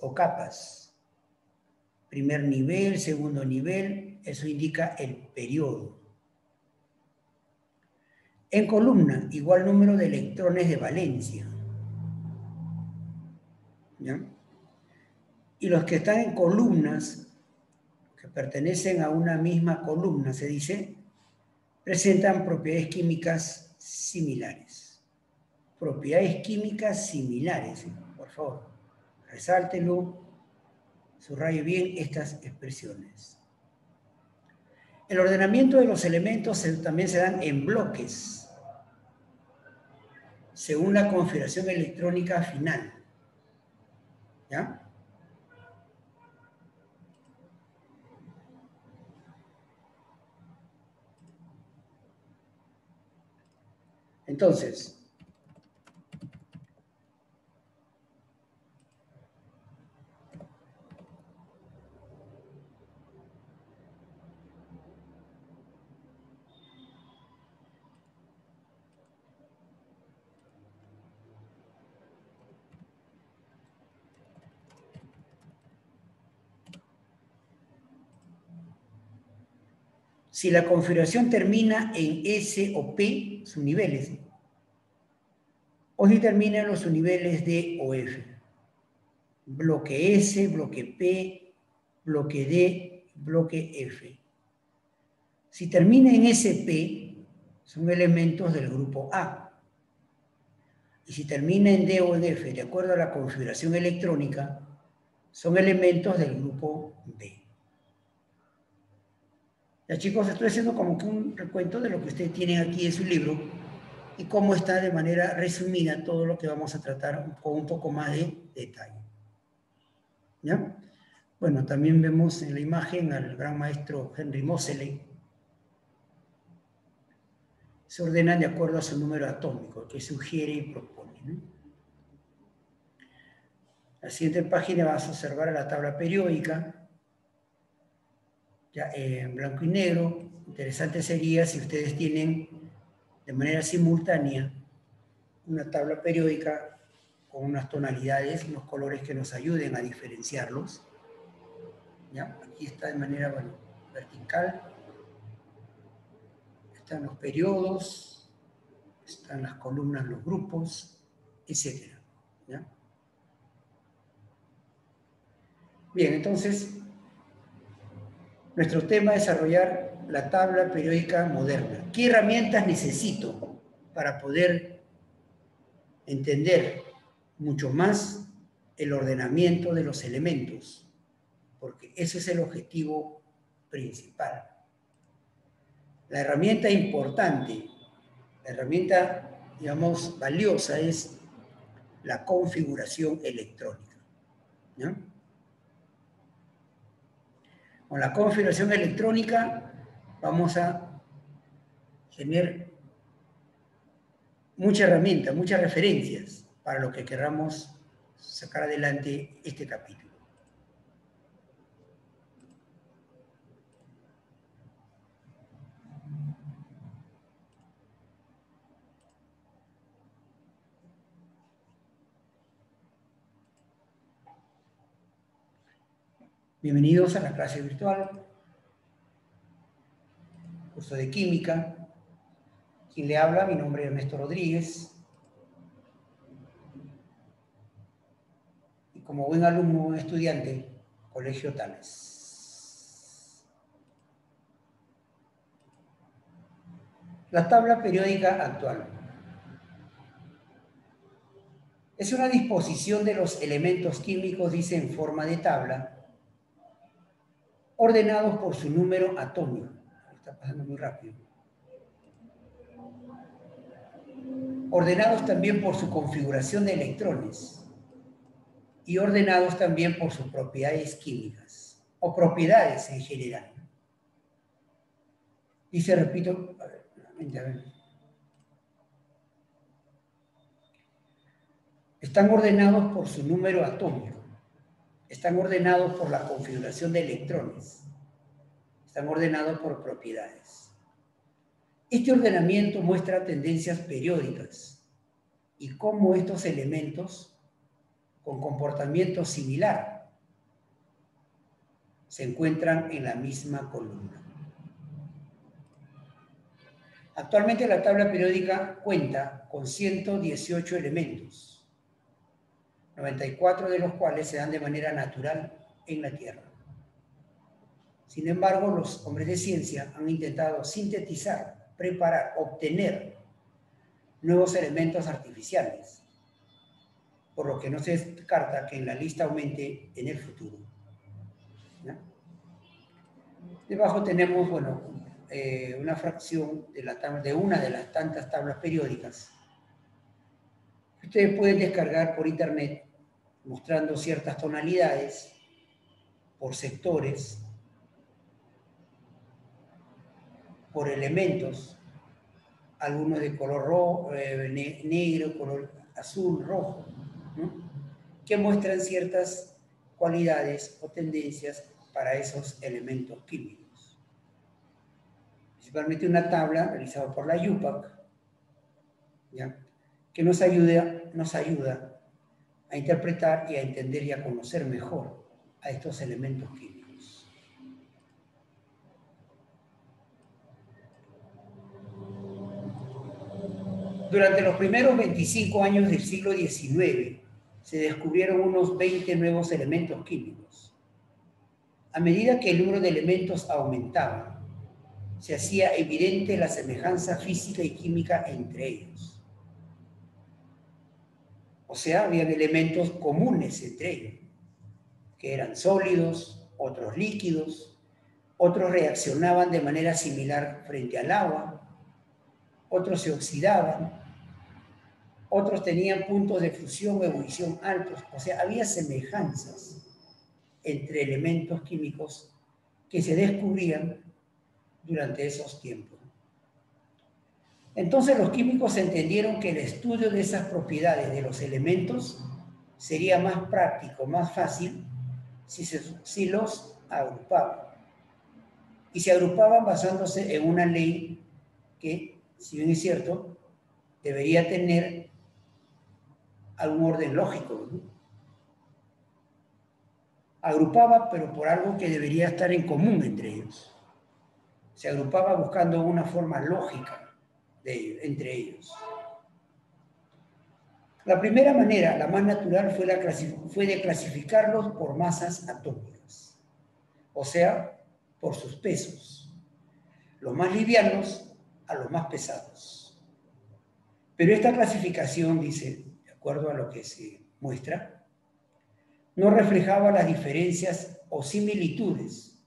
o capas. Primer nivel, segundo nivel, eso indica el periodo. En columna, igual número de electrones de valencia. Y los que están en columnas, que pertenecen a una misma columna, se dice, presentan propiedades químicas similares. Propiedades químicas similares, por favor. Resáltelo, subraye bien estas expresiones. El ordenamiento de los elementos también se dan en bloques, según la configuración electrónica final. ¿Ya? Entonces, si la configuración termina en S o P, sus niveles, o si termina en los subniveles D o F. Bloque S, bloque P, bloque D, bloque F. Si termina en SP, son elementos del grupo A. Y si termina en D o F, de acuerdo a la configuración electrónica, son elementos del grupo B. Ya chicos, estoy haciendo como que un recuento de lo que ustedes tienen aquí en su libro y cómo está de manera resumida todo lo que vamos a tratar con un poco más de detalle. ¿Ya? Bueno, también vemos en la imagen al gran maestro Henry Moseley. Se ordenan de acuerdo a su número atómico, que sugiere y propone. La siguiente página vas a observar la tabla periódica ya, en blanco y negro. Interesante sería si ustedes tienen de manera simultánea una tabla periódica con unas tonalidades, unos colores que nos ayuden a diferenciarlos. ¿Ya? Aquí está de manera vertical. Están los periodos, están las columnas, los grupos, etc. Bien, entonces nuestro tema es desarrollar la tabla periódica moderna. ¿Qué herramientas necesito para poder entender mucho más el ordenamiento de los elementos? Porque ese es el objetivo principal. La herramienta importante, la herramienta, digamos, valiosa es la configuración electrónica. ¿no? Con la configuración electrónica vamos a tener muchas herramientas, muchas referencias para lo que queramos sacar adelante este capítulo. Bienvenidos a la clase virtual, curso de química. Quien le habla, mi nombre es Ernesto Rodríguez. Y como buen alumno, buen estudiante, Colegio Tales. La tabla periódica actual. Es una disposición de los elementos químicos, dice en forma de tabla, ordenados por su número atómico. Está pasando muy rápido. Ordenados también por su configuración de electrones y ordenados también por sus propiedades químicas o propiedades en general. Dice, repito, a a ver. Están ordenados por su número atómico están ordenados por la configuración de electrones, están ordenados por propiedades. Este ordenamiento muestra tendencias periódicas y cómo estos elementos con comportamiento similar se encuentran en la misma columna. Actualmente la tabla periódica cuenta con 118 elementos, 94 de los cuales se dan de manera natural en la Tierra. Sin embargo, los hombres de ciencia han intentado sintetizar, preparar, obtener nuevos elementos artificiales, por lo que no se descarta que en la lista aumente en el futuro. Debajo tenemos, bueno, eh, una fracción de, de una de las tantas tablas periódicas. Ustedes pueden descargar por internet mostrando ciertas tonalidades por sectores, por elementos, algunos de color rojo, eh, negro, color azul, rojo, que muestran ciertas cualidades o tendencias para esos elementos químicos. Principalmente una tabla realizada por la UPAC, que nos ayuda, nos ayuda a interpretar y a entender y a conocer mejor a estos elementos químicos. Durante los primeros 25 años del siglo XIX se descubrieron unos 20 nuevos elementos químicos. A medida que el número de elementos aumentaba, se hacía evidente la semejanza física y química entre ellos. O sea, habían elementos comunes entre ellos, que eran sólidos, otros líquidos, otros reaccionaban de manera similar frente al agua, otros se oxidaban, otros tenían puntos de fusión o ebullición altos, o sea, había semejanzas entre elementos químicos que se descubrían durante esos tiempos. Entonces los químicos entendieron que el estudio de esas propiedades de los elementos sería más práctico, más fácil, si, si los agrupaban. Y se agrupaban basándose en una ley que, si bien es cierto, debería tener algún orden lógico. Agrupaba, pero por algo que debería estar en común entre ellos se agrupaba buscando una forma lógica de, entre ellos. La primera manera, la más natural, fue, la fue de clasificarlos por masas atómicas, o sea, por sus pesos, los más livianos a los más pesados. Pero esta clasificación, dice, de acuerdo a lo que se muestra, no reflejaba las diferencias o similitudes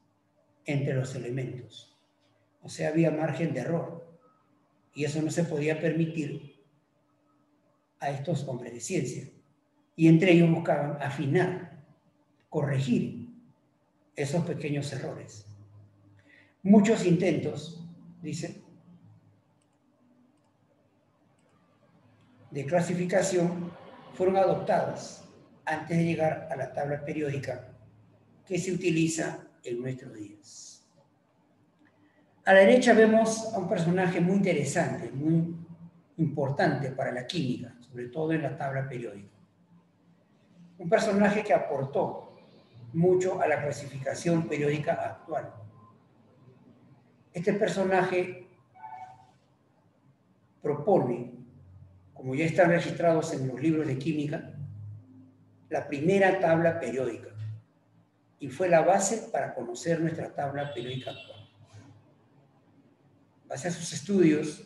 entre los elementos o sea, había margen de error. Y eso no se podía permitir a estos hombres de ciencia. Y entre ellos buscaban afinar, corregir esos pequeños errores. Muchos intentos, dice, de clasificación fueron adoptados antes de llegar a la tabla periódica que se utiliza en nuestros días. A la derecha vemos a un personaje muy interesante, muy importante para la química, sobre todo en la tabla periódica. Un personaje que aportó mucho a la clasificación periódica actual. Este personaje propone, como ya están registrados en los libros de química, la primera tabla periódica y fue la base para conocer nuestra tabla periódica actual base a sus estudios,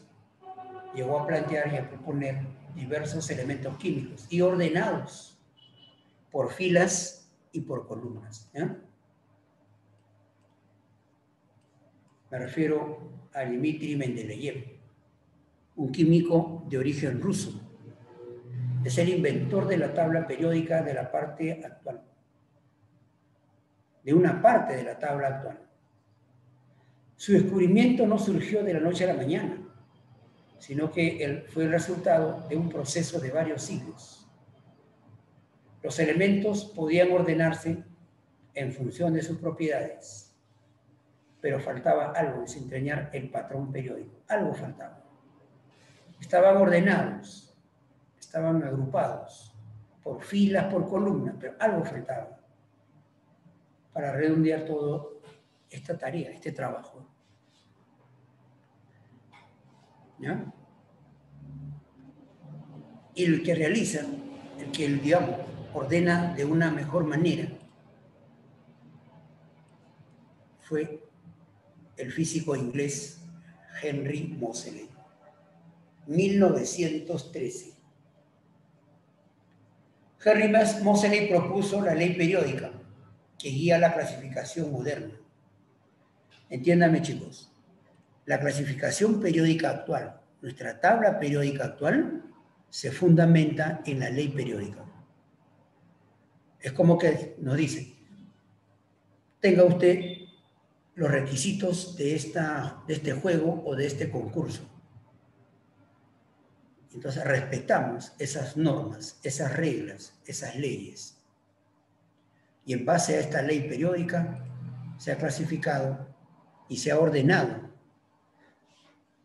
llegó a plantear y a proponer diversos elementos químicos y ordenados por filas y por columnas. Me refiero a Dmitry Mendeleev, un químico de origen ruso. Es el inventor de la tabla periódica de la parte actual, de una parte de la tabla actual. Su descubrimiento no surgió de la noche a la mañana, sino que fue el resultado de un proceso de varios siglos. Los elementos podían ordenarse en función de sus propiedades, pero faltaba algo, desentrañar el patrón periódico. Algo faltaba. Estaban ordenados, estaban agrupados por filas, por columnas, pero algo faltaba para redondear toda esta tarea, este trabajo. ¿Ya? Y el que realiza, el que, digamos, ordena de una mejor manera, fue el físico inglés Henry Moseley, 1913. Henry Moseley propuso la ley periódica que guía la clasificación moderna. Entiéndame chicos, la clasificación periódica actual, nuestra tabla periódica actual, se fundamenta en la ley periódica. Es como que nos dice, tenga usted los requisitos de, esta, de este juego o de este concurso. Entonces respetamos esas normas, esas reglas, esas leyes. Y en base a esta ley periódica se ha clasificado y se ha ordenado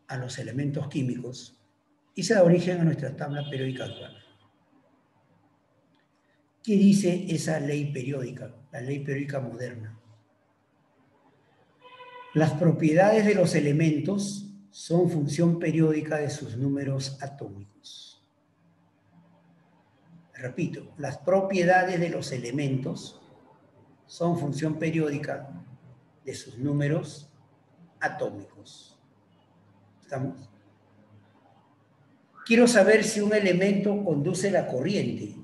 a los elementos químicos y se da origen a nuestra tabla periódica actual. ¿Qué dice esa ley periódica, la ley periódica moderna? Las propiedades de los elementos son función periódica de sus números atómicos. Repito, las propiedades de los elementos son función periódica de sus números atómicos. ¿Estamos? Quiero saber si un elemento conduce la corriente.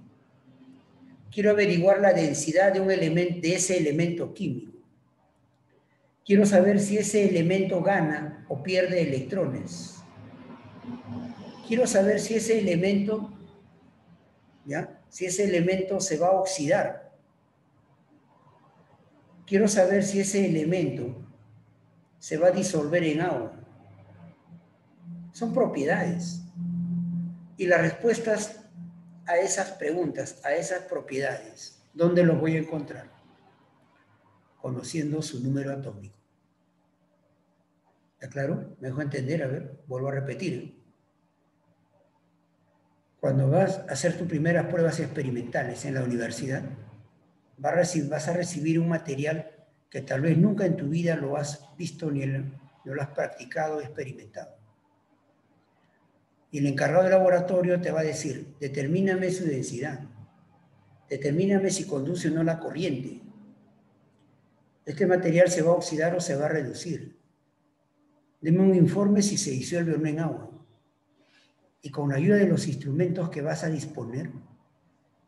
Quiero averiguar la densidad de, un elemento, de ese elemento químico. Quiero saber si ese elemento gana o pierde electrones. Quiero saber si ese elemento, ¿ya? Si ese elemento se va a oxidar. Quiero saber si ese elemento se va a disolver en agua. Son propiedades. Y las respuestas a esas preguntas, a esas propiedades, ¿dónde los voy a encontrar? Conociendo su número atómico. ¿Está claro? ¿Me dejo entender? A ver, vuelvo a repetir. Cuando vas a hacer tus primeras pruebas experimentales en la universidad, vas a recibir un material que tal vez nunca en tu vida lo has visto ni lo has practicado o experimentado. Y el encargado del laboratorio te va a decir, determíname su densidad, determíname si conduce o no la corriente. Este material se va a oxidar o se va a reducir. Deme un informe si se disuelve o no en agua. Y con la ayuda de los instrumentos que vas a disponer,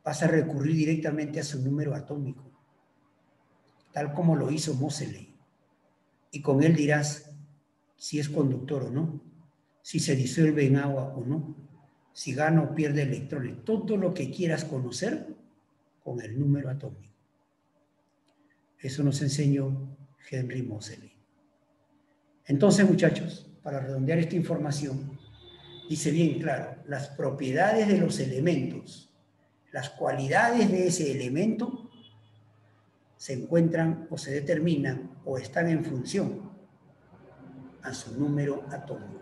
vas a recurrir directamente a su número atómico, tal como lo hizo Moseley. Y con él dirás si es conductor o no, si se disuelve en agua o no, si gana o pierde electrones, todo lo que quieras conocer con el número atómico. Eso nos enseñó Henry Moseley. Entonces, muchachos, para redondear esta información, dice bien claro, las propiedades de los elementos, las cualidades de ese elemento se encuentran o se determinan o están en función a su número atómico.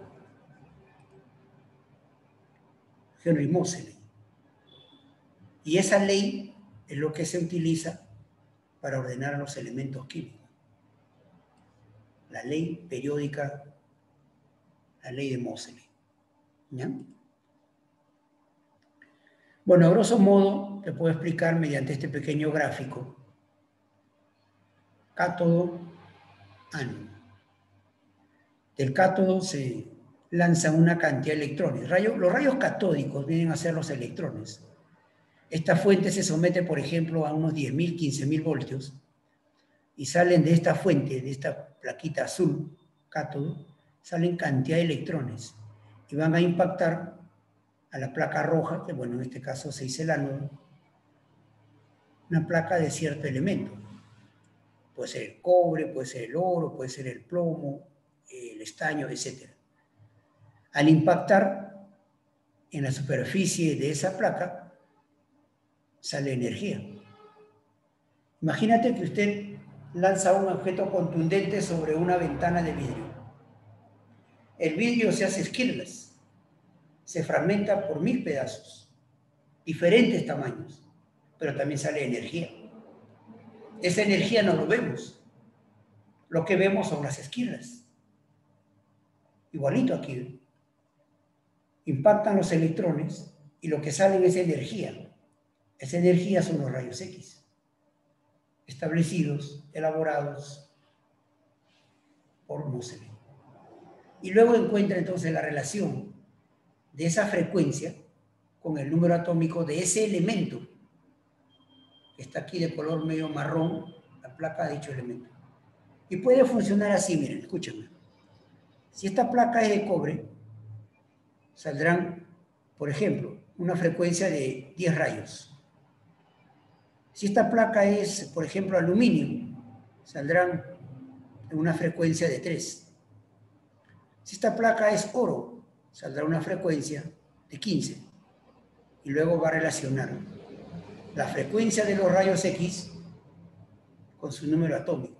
Henry Moseley. Y esa ley es lo que se utiliza para ordenar los elementos químicos la ley periódica, la ley de Moseley. Bueno, a grosso modo, te puedo explicar mediante este pequeño gráfico. Cátodo, ánodo. Del cátodo se lanza una cantidad de electrones. los rayos catódicos vienen a ser los electrones. Esta fuente se somete, por ejemplo, a unos 10.000, 15.000 voltios y salen de esta fuente, de esta plaquita azul, cátodo, salen cantidad de electrones y van a impactar a la placa roja, que bueno, en este caso se dice el ánodo, una placa de cierto elemento. Puede ser el cobre, puede ser el oro, puede ser el plomo, el estaño, etc. Al impactar en la superficie de esa placa, sale energía. Imagínate que usted lanza un objeto contundente sobre una ventana de vidrio. El vidrio se hace esquirlas, se fragmenta por mil pedazos, diferentes tamaños, pero también sale energía. Esa energía no lo vemos. Lo que vemos son las esquinas. Igualito aquí. Impactan los electrones y lo que sale es energía. Esa energía son los rayos X, establecidos, elaborados por Moseley. Y luego encuentra entonces la relación de esa frecuencia con el número atómico de ese elemento que está aquí de color medio marrón, la placa de dicho elemento. Y puede funcionar así, miren, escúchenme. Si esta placa es de cobre, saldrán, por ejemplo, una frecuencia de 10 rayos. Si esta placa es, por ejemplo, aluminio, saldrán una frecuencia de 3. Si esta placa es oro, saldrá una frecuencia de 15. Y luego va a relacionar la frecuencia de los rayos X con su número atómico.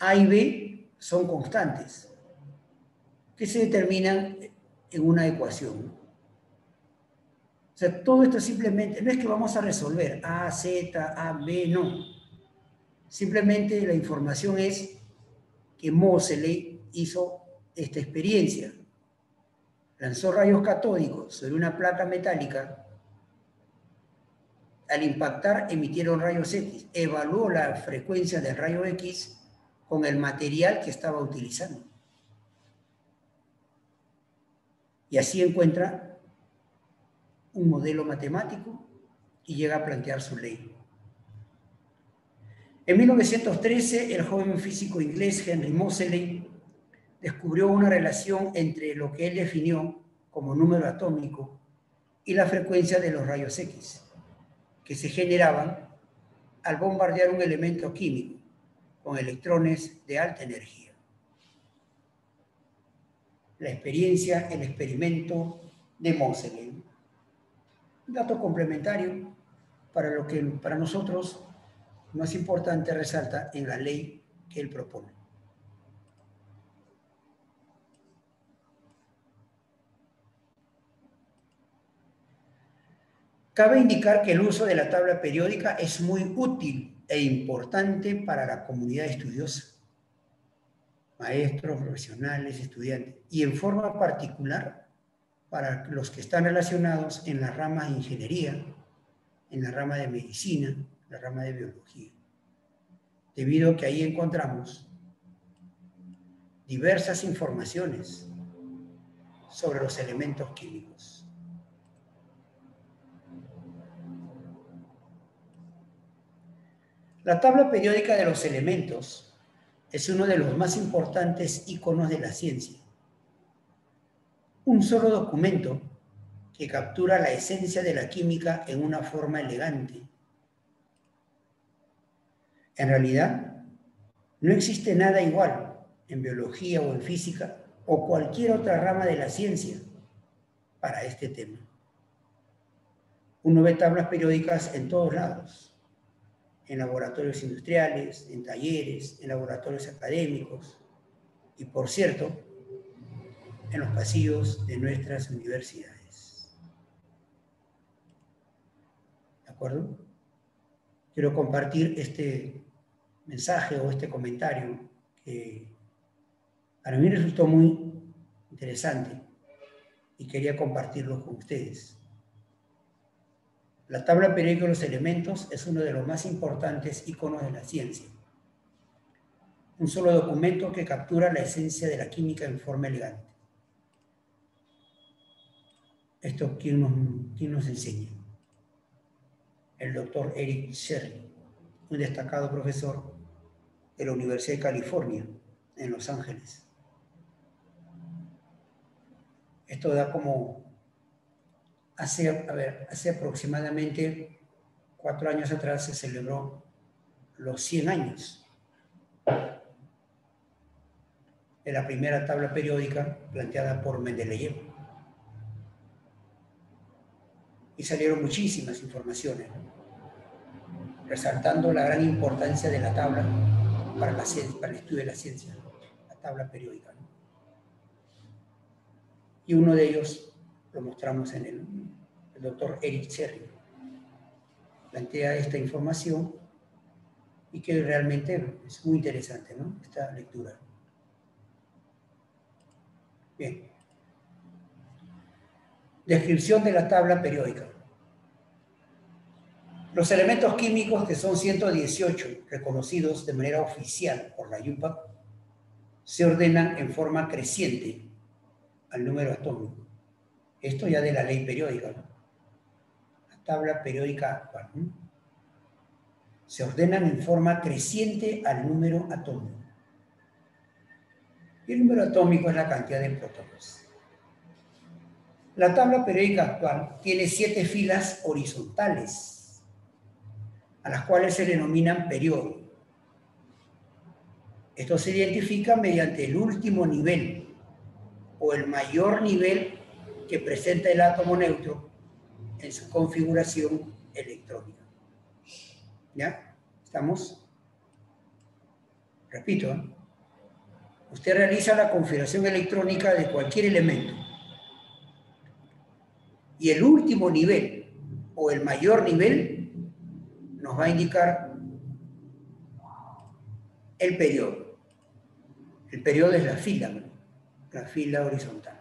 A y B son constantes que se determinan en una ecuación. O sea, todo esto simplemente, no es que vamos a resolver A, Z, A, B, no. Simplemente la información es que Moseley hizo esta experiencia. Lanzó rayos catódicos sobre una placa metálica. Al impactar emitieron rayos X. Evaluó la frecuencia del rayo X con el material que estaba utilizando. Y así encuentra un modelo matemático y llega a plantear su ley. En 1913, el joven físico inglés Henry Moseley descubrió una relación entre lo que él definió como número atómico y la frecuencia de los rayos X, que se generaban al bombardear un elemento químico con electrones de alta energía. La experiencia, el experimento de Moseley. Dato complementario para lo que para nosotros más importante resalta en la ley que él propone. Cabe indicar que el uso de la tabla periódica es muy útil e importante para la comunidad estudiosa, maestros, profesionales, estudiantes, y en forma particular para los que están relacionados en las ramas de ingeniería, en la rama de medicina, la rama de biología, debido a que ahí encontramos diversas informaciones sobre los elementos químicos. La tabla periódica de los elementos es uno de los más importantes iconos de la ciencia. Un solo documento que captura la esencia de la química en una forma elegante. En realidad, no existe nada igual en biología o en física o cualquier otra rama de la ciencia para este tema. Uno ve tablas periódicas en todos lados en laboratorios industriales, en talleres, en laboratorios académicos y, por cierto, en los pasillos de nuestras universidades. ¿De acuerdo? Quiero compartir este mensaje o este comentario que para mí resultó muy interesante y quería compartirlo con ustedes. La tabla periódica de los elementos es uno de los más importantes iconos de la ciencia. Un solo documento que captura la esencia de la química en forma elegante. Esto, ¿quién nos, quién nos enseña? El doctor Eric Sherry, un destacado profesor de la Universidad de California en Los Ángeles. Esto da como hace, a ver, hace aproximadamente cuatro años atrás se celebró los 100 años de la primera tabla periódica planteada por Mendeleev. Y salieron muchísimas informaciones, resaltando la gran importancia de la tabla para, la, para el estudio de la ciencia, la tabla periódica. Y uno de ellos lo mostramos en el, doctor Eric Cherry, plantea esta información y que realmente es muy interesante, ¿no? Esta lectura. Bien. Descripción de la tabla periódica. Los elementos químicos, que son 118 reconocidos de manera oficial por la IUPAC, se ordenan en forma creciente al número atómico. Esto ya de la ley periódica, ¿no? La tabla periódica actual. Se ordenan en forma creciente al número atómico. Y el número atómico es la cantidad de prótonos. La tabla periódica actual tiene siete filas horizontales a las cuales se denominan periodos. Esto se identifica mediante el último nivel o el mayor nivel que presenta el átomo neutro en su configuración electrónica. ¿Ya? ¿Estamos? Repito, ¿eh? usted realiza la configuración electrónica de cualquier elemento y el último nivel o el mayor nivel nos va a indicar el periodo. El periodo es la fila, la fila horizontal.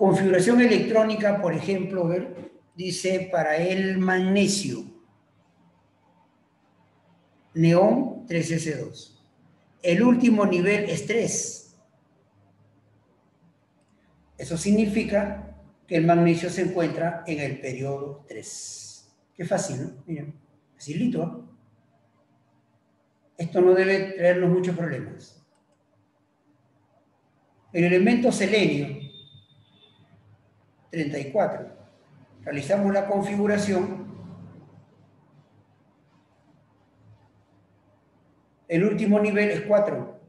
Configuración electrónica, por ejemplo, dice para el magnesio, neón 3S2. El último nivel es 3. Eso significa que el magnesio se encuentra en el periodo 3. Qué fácil, ¿no? Miren, facilito. ¿eh? Esto no debe traernos muchos problemas. El elemento selenio, 34. Realizamos la configuración. El último nivel es 4.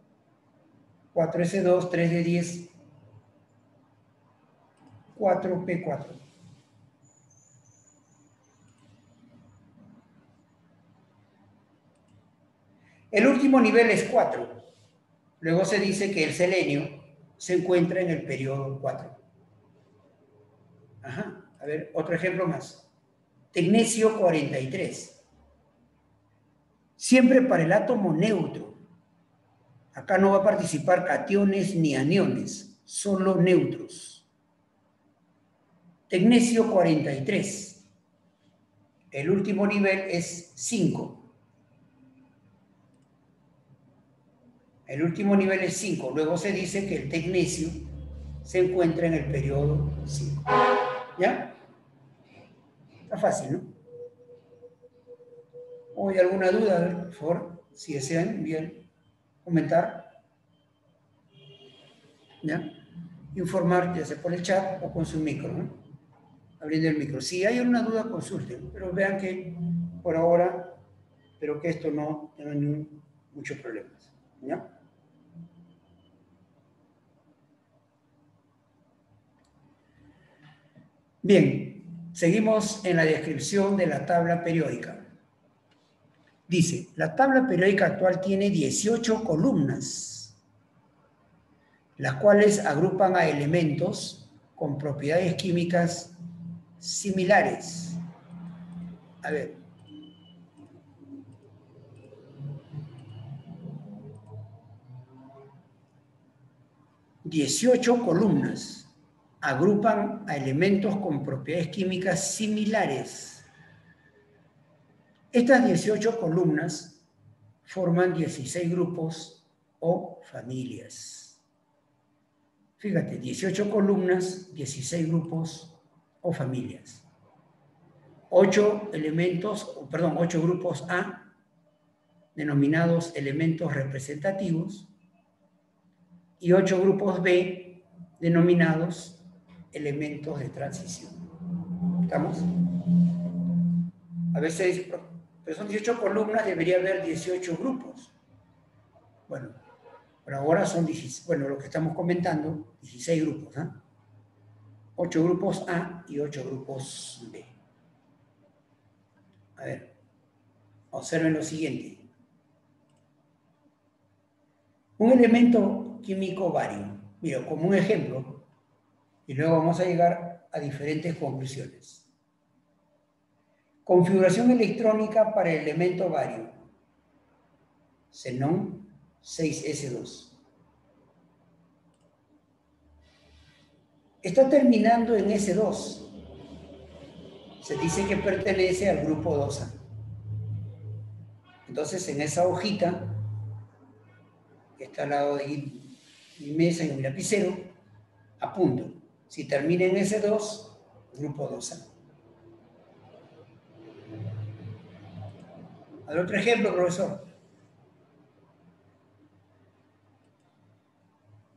4S2, 3 de 10, 4P4. El último nivel es 4. Luego se dice que el selenio se encuentra en el periodo 4. Ajá. A ver, otro ejemplo más. Tecnesio 43. Siempre para el átomo neutro. Acá no va a participar cationes ni aniones, solo neutros. Tecnesio 43. El último nivel es 5. El último nivel es 5. Luego se dice que el tecnesio se encuentra en el periodo 5. ¿Ya? Está fácil, ¿no? ¿O hay alguna duda, por favor? Si desean, bien, comentar. ¿Ya? Informar, ya sea por el chat o con su micro, ¿no? abriendo el micro. Si hay alguna duda, consulten, pero vean que por ahora, pero que esto no tenga muchos problemas. ¿ya? Bien, seguimos en la descripción de la tabla periódica. Dice, la tabla periódica actual tiene 18 columnas, las cuales agrupan a elementos con propiedades químicas similares. A ver. Dieciocho columnas agrupan a elementos con propiedades químicas similares. Estas 18 columnas forman 16 grupos o familias. Fíjate, 18 columnas, 16 grupos o familias. Ocho elementos, perdón, ocho grupos A, denominados elementos representativos, y ocho grupos B, denominados elementos de transición. ¿Estamos? A veces, pero son 18 columnas, debería haber 18 grupos. Bueno, por ahora son 16, bueno, lo que estamos comentando, 16 grupos. ¿ah? ocho grupos A y ocho grupos B. A ver, observen lo siguiente. Un elemento químico vario. Mira, como un ejemplo, Y luego vamos a llegar a diferentes conclusiones. Configuración electrónica para el elemento vario. Xenon 6S2. Está terminando en S2. Se dice que pertenece al grupo 2A. Entonces, en esa hojita, que está al lado de mi mesa y mi lapicero, apunto. Si termina en S2, grupo 2A. A otro ejemplo, profesor.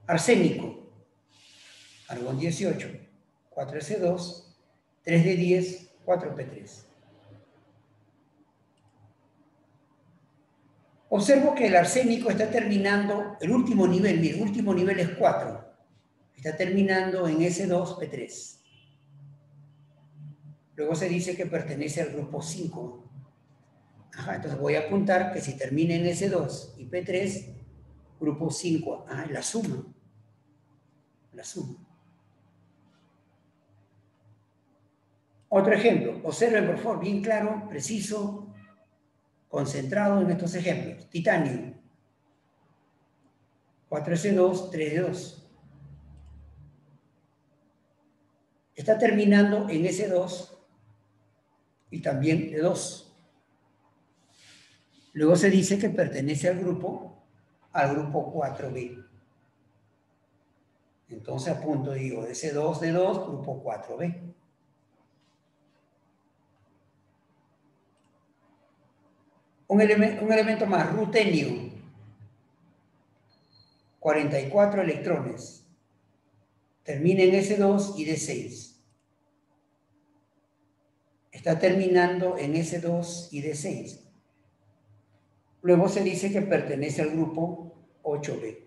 Arsénico, argón 18, 4S2, 3D10, 4P3. Observo que el arsénico está terminando, el último nivel, mi último nivel es 4. Está terminando en S2P3. Luego se dice que pertenece al grupo 5. Ajá, entonces voy a apuntar que si termina en S2 y P3, grupo 5. Ah, la suma. La suma. Otro ejemplo. Observen, por favor, bien claro, preciso, concentrado en estos ejemplos. Titanio. 4S2, 3D2. Está terminando en S2 y también D2. Luego se dice que pertenece al grupo, al grupo 4B. Entonces apunto, digo, S2D2, grupo 4B. Un, elemento más, rutenio. 44 electrones. Termina en S2 y D6. Está terminando en S2 y D6. Luego se dice que pertenece al grupo 8B.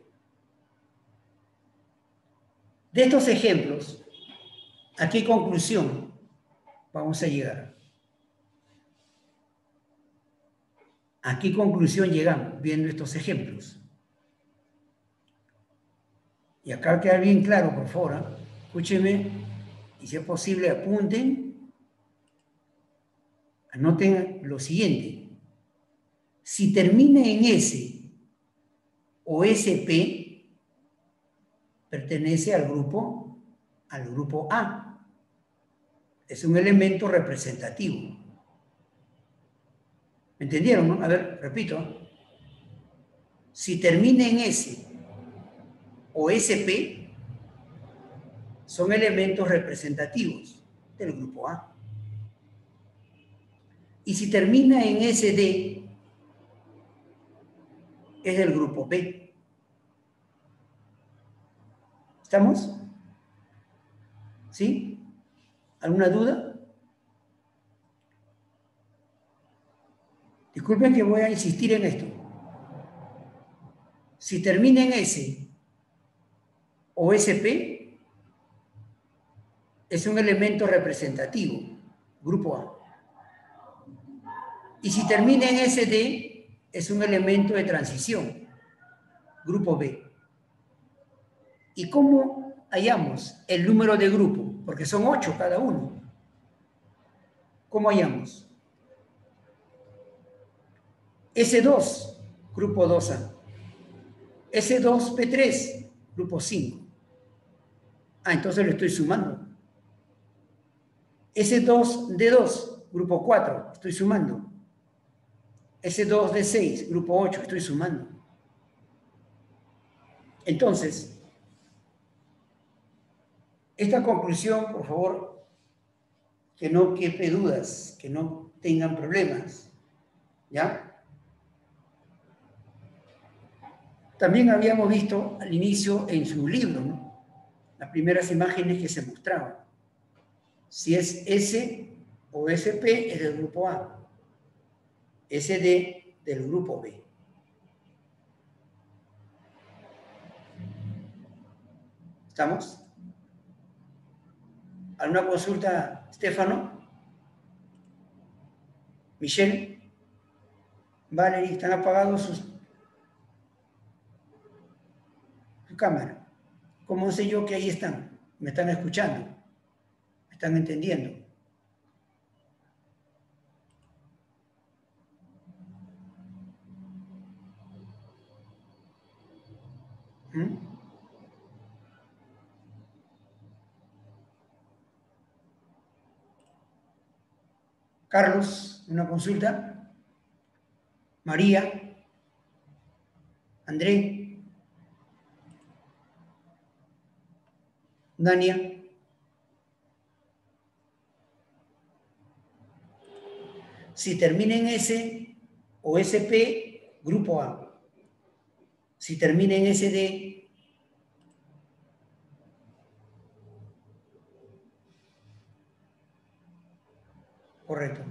De estos ejemplos, ¿a qué conclusión vamos a llegar? ¿A qué conclusión llegamos viendo estos ejemplos? Y acá queda bien claro, por favor. ¿ah? Escúchenme y si es posible apunten, anoten lo siguiente. Si termina en S o SP, pertenece al grupo, al grupo A. Es un elemento representativo. ¿Me entendieron? A ver, repito. Si termina en S o SP, son elementos representativos del grupo A. Y si termina en SD, es del grupo B. ¿Estamos? ¿Sí? ¿Alguna duda? Disculpen que voy a insistir en esto. Si termina en S o SP, es un elemento representativo, grupo A. Y si termina en SD, es un elemento de transición, grupo B. ¿Y cómo hallamos el número de grupo? Porque son ocho cada uno. ¿Cómo hallamos? S2, grupo 2A. S2P3, grupo 5. Ah, entonces lo estoy sumando. S2D2, grupo 4, estoy sumando. S2D6, grupo 8, estoy sumando. Entonces, esta conclusión, por favor, que no quepe dudas, que no tengan problemas. ¿Ya? También habíamos visto al inicio en su libro las primeras imágenes que se mostraban. Si es S o SP es del grupo A, SD del grupo B. ¿Estamos? ¿Alguna consulta, Stefano? Michelle? Valerie, ¿están apagados sus cámara. ¿Cómo sé yo que ahí están? ¿Me están escuchando? ¿Me están entendiendo? Carlos, una consulta. María. André. Dania. Si termina en S o SP, grupo A. Si termina en SD, correcto.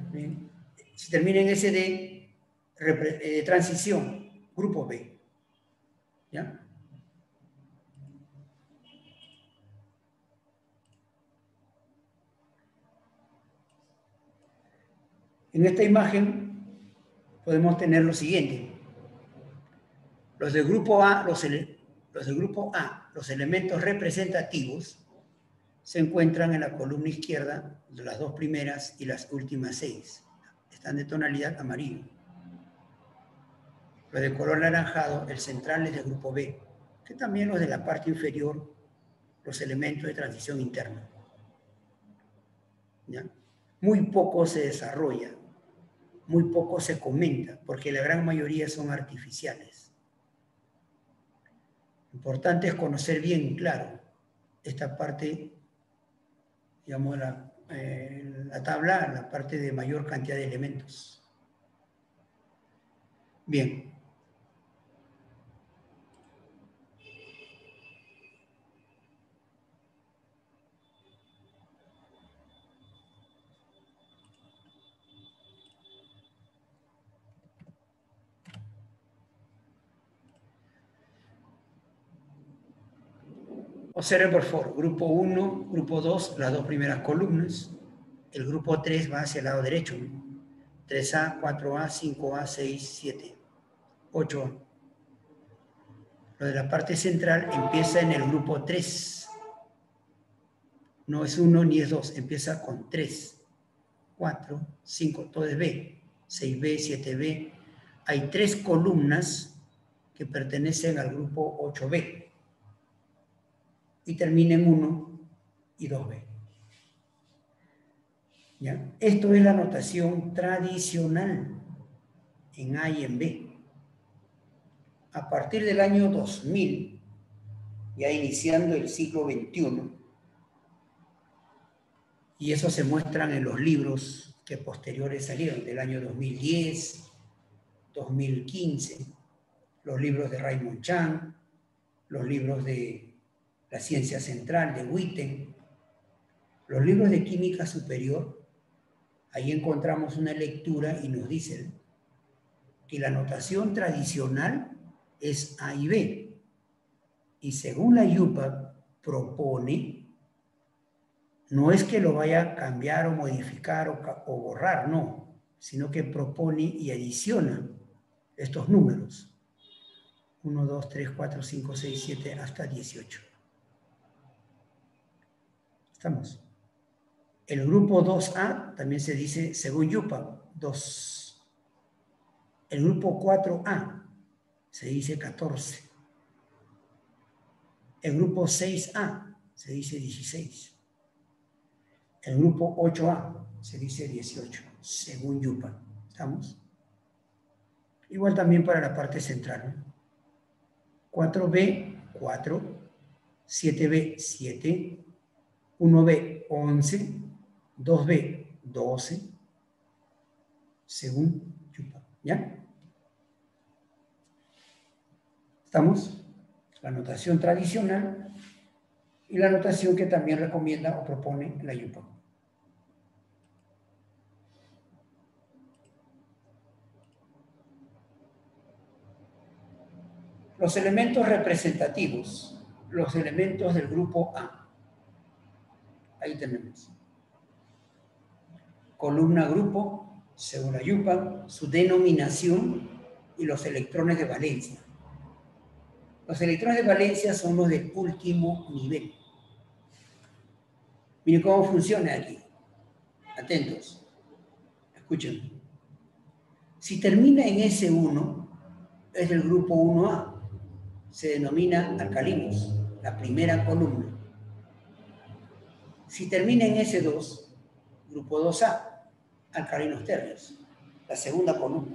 Si termina en SD, eh, transición, grupo B. ¿Ya? En esta imagen podemos tener lo siguiente. Los del grupo A, los, del grupo A, los elementos representativos, se encuentran en la columna izquierda, las dos primeras y las últimas seis. Están de tonalidad amarillo. Los de color anaranjado, el central es del grupo B, que también los de la parte inferior, los elementos de transición interna. Muy poco se desarrolla, muy poco se comenta, porque la gran mayoría son artificiales. Importante es conocer bien, claro, esta parte, digamos, eh, la tabla, la parte de mayor cantidad de elementos. Bien, Observen por favor, grupo 1, grupo 2, las dos primeras columnas. El grupo 3 va hacia el lado derecho. 3A, 4A, 5A, 6, 7, 8A. Lo de la parte central empieza en el grupo 3. No es 1 ni es 2, empieza con 3, 4, 5, todo es B, 6B, 7B. Hay tres columnas que pertenecen al grupo 8B y termina en 1 y 2b. ¿Ya? Esto es la notación tradicional en A y en B. A partir del año 2000, ya iniciando el siglo XXI, y eso se muestran en los libros que posteriores salieron, del año 2010, 2015, los libros de Raymond Chan, los libros de la ciencia central de Witten, los libros de química superior, ahí encontramos una lectura y nos dicen que la notación tradicional es A y B. Y según la IUPAC propone, no es que lo vaya a cambiar o modificar o, o borrar, no, sino que propone y adiciona estos números. 1, 2, 3, 4, 5, 6, 7, hasta 18. Estamos. El grupo 2A también se dice, según Yupa, 2. El grupo 4A se dice 14. El grupo 6A se dice 16. El grupo 8A se dice 18, según Yupa. ¿Estamos? Igual también para la parte central. 4B, 4. 7B, 7. 1B 11, 2B 12, según Yupa. ¿Ya? ¿Estamos? La notación tradicional y la notación que también recomienda o propone la Yupa. Los elementos representativos, los elementos del grupo A. Ahí tenemos. Columna grupo, según la YUPA, su denominación y los electrones de valencia. Los electrones de valencia son los del último nivel. Miren cómo funciona aquí. Atentos. Escuchen. Si termina en S1, es del grupo 1A. Se denomina alcalinos, la primera columna. Si termina en S2, grupo 2A, alcalinos térreos, la segunda columna.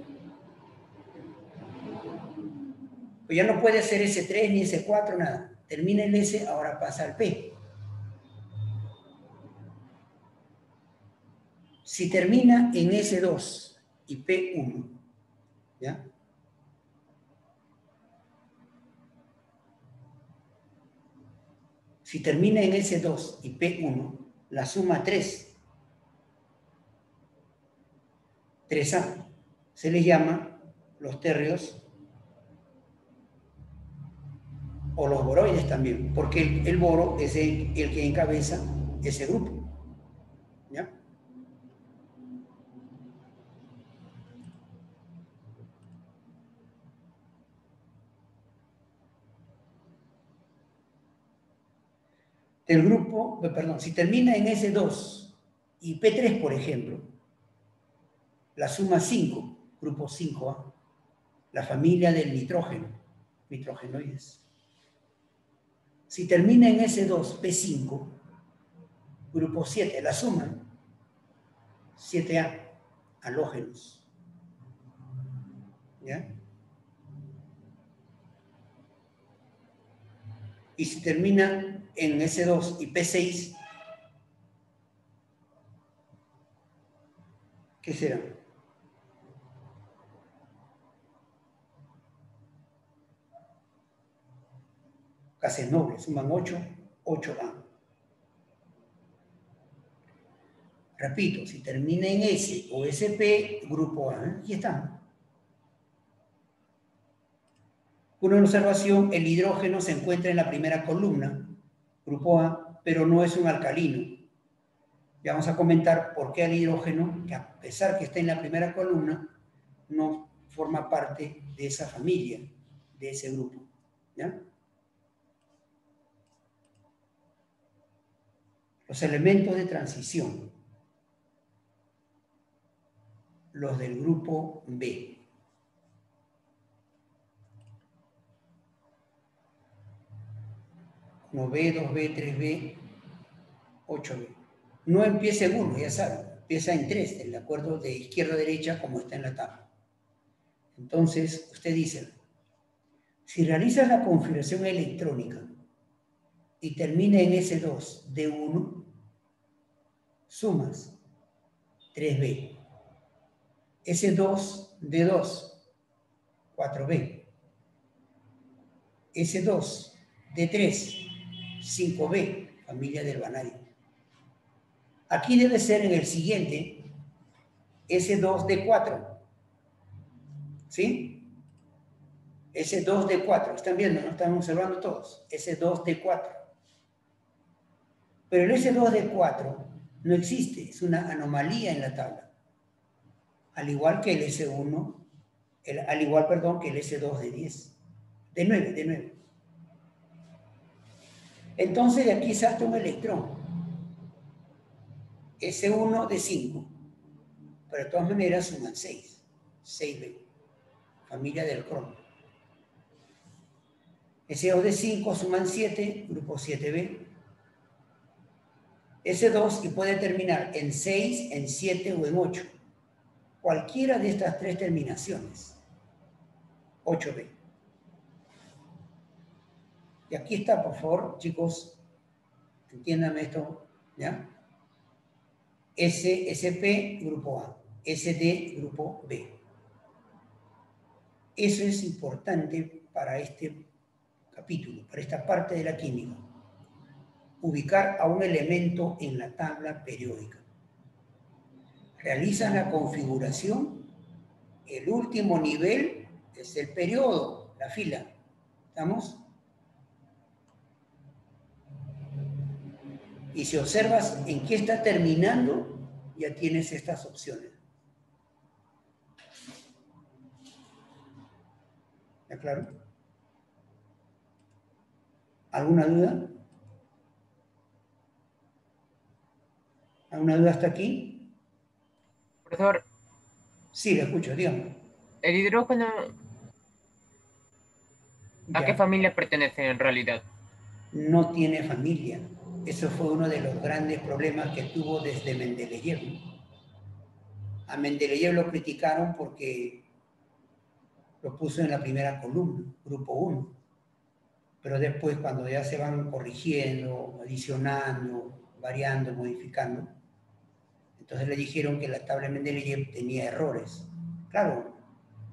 Pues ya no puede ser S3 ni S4, nada. Termina el S, ahora pasa al P. Si termina en S2 y P1, ¿ya? Si termina en S2 y P1, la suma 3, 3A, se le llama los térreos o los boroides también, porque el, boro es el, que encabeza ese grupo. ¿Ya? Del grupo, perdón, si termina en S2 y P3, por ejemplo, la suma 5, grupo 5A, la familia del nitrógeno, nitrogenoides. Si termina en S2, P5, grupo 7, la suma, 7A, halógenos. ¿Ya? Y si termina en S2 y P6, ¿qué será? Casi noble, suman 8, 8 van. Repito, si termina en S o SP, grupo A, ¿eh? aquí están. Una observación, el hidrógeno se encuentra en la primera columna, grupo A, pero no es un alcalino. Ya vamos a comentar por qué el hidrógeno, que a pesar que está en la primera columna, no forma parte de esa familia, de ese grupo. Los elementos de transición. Los del grupo B. 1B, 2B, 3B, 8B. No empieza en 1, ya saben, empieza en 3, el acuerdo de izquierda a derecha como está en la tabla. Entonces, usted dice, si realizas la configuración electrónica y termina en S2 de 1, sumas 3B. S2 de 2, 4B. S2 de 3, 5B, familia del vanadio. Aquí debe ser en el siguiente, S2D4. ¿Sí? S2D4. ¿Están viendo? ¿No están observando todos? S2D4. Pero el S2D4 no existe, es una anomalía en la tabla. Al igual que el S1, el, al igual, perdón, que el S2D10. De 9, de 9. Entonces de aquí salta un electrón. S1 de 5. Pero de todas maneras suman 6. 6B. Familia del cromo. S2 de 5 suman 7, grupo 7B. S2 y puede terminar en 6, en 7 o en 8. Cualquiera de estas tres terminaciones. 8B. Y aquí está, por favor, chicos, entiéndame esto, ¿ya? S, SP, grupo A. SD, grupo B. Eso es importante para este capítulo, para esta parte de la química. Ubicar a un elemento en la tabla periódica. Realizan la configuración, el último nivel es el periodo, la fila. ¿Estamos? Y si observas en qué está terminando, ya tienes estas opciones. ¿Está claro? ¿Alguna duda? ¿Alguna duda hasta aquí? Profesor. Sí, le escucho, dígame. El hidrógeno, ¿a qué familia pertenece en realidad? No tiene familia. Eso fue uno de los grandes problemas que tuvo desde Mendeleev. A Mendeleev lo criticaron porque lo puso en la primera columna, grupo 1. Pero después, cuando ya se van corrigiendo, adicionando, variando, modificando, entonces le dijeron que la tabla de tenía errores. Claro,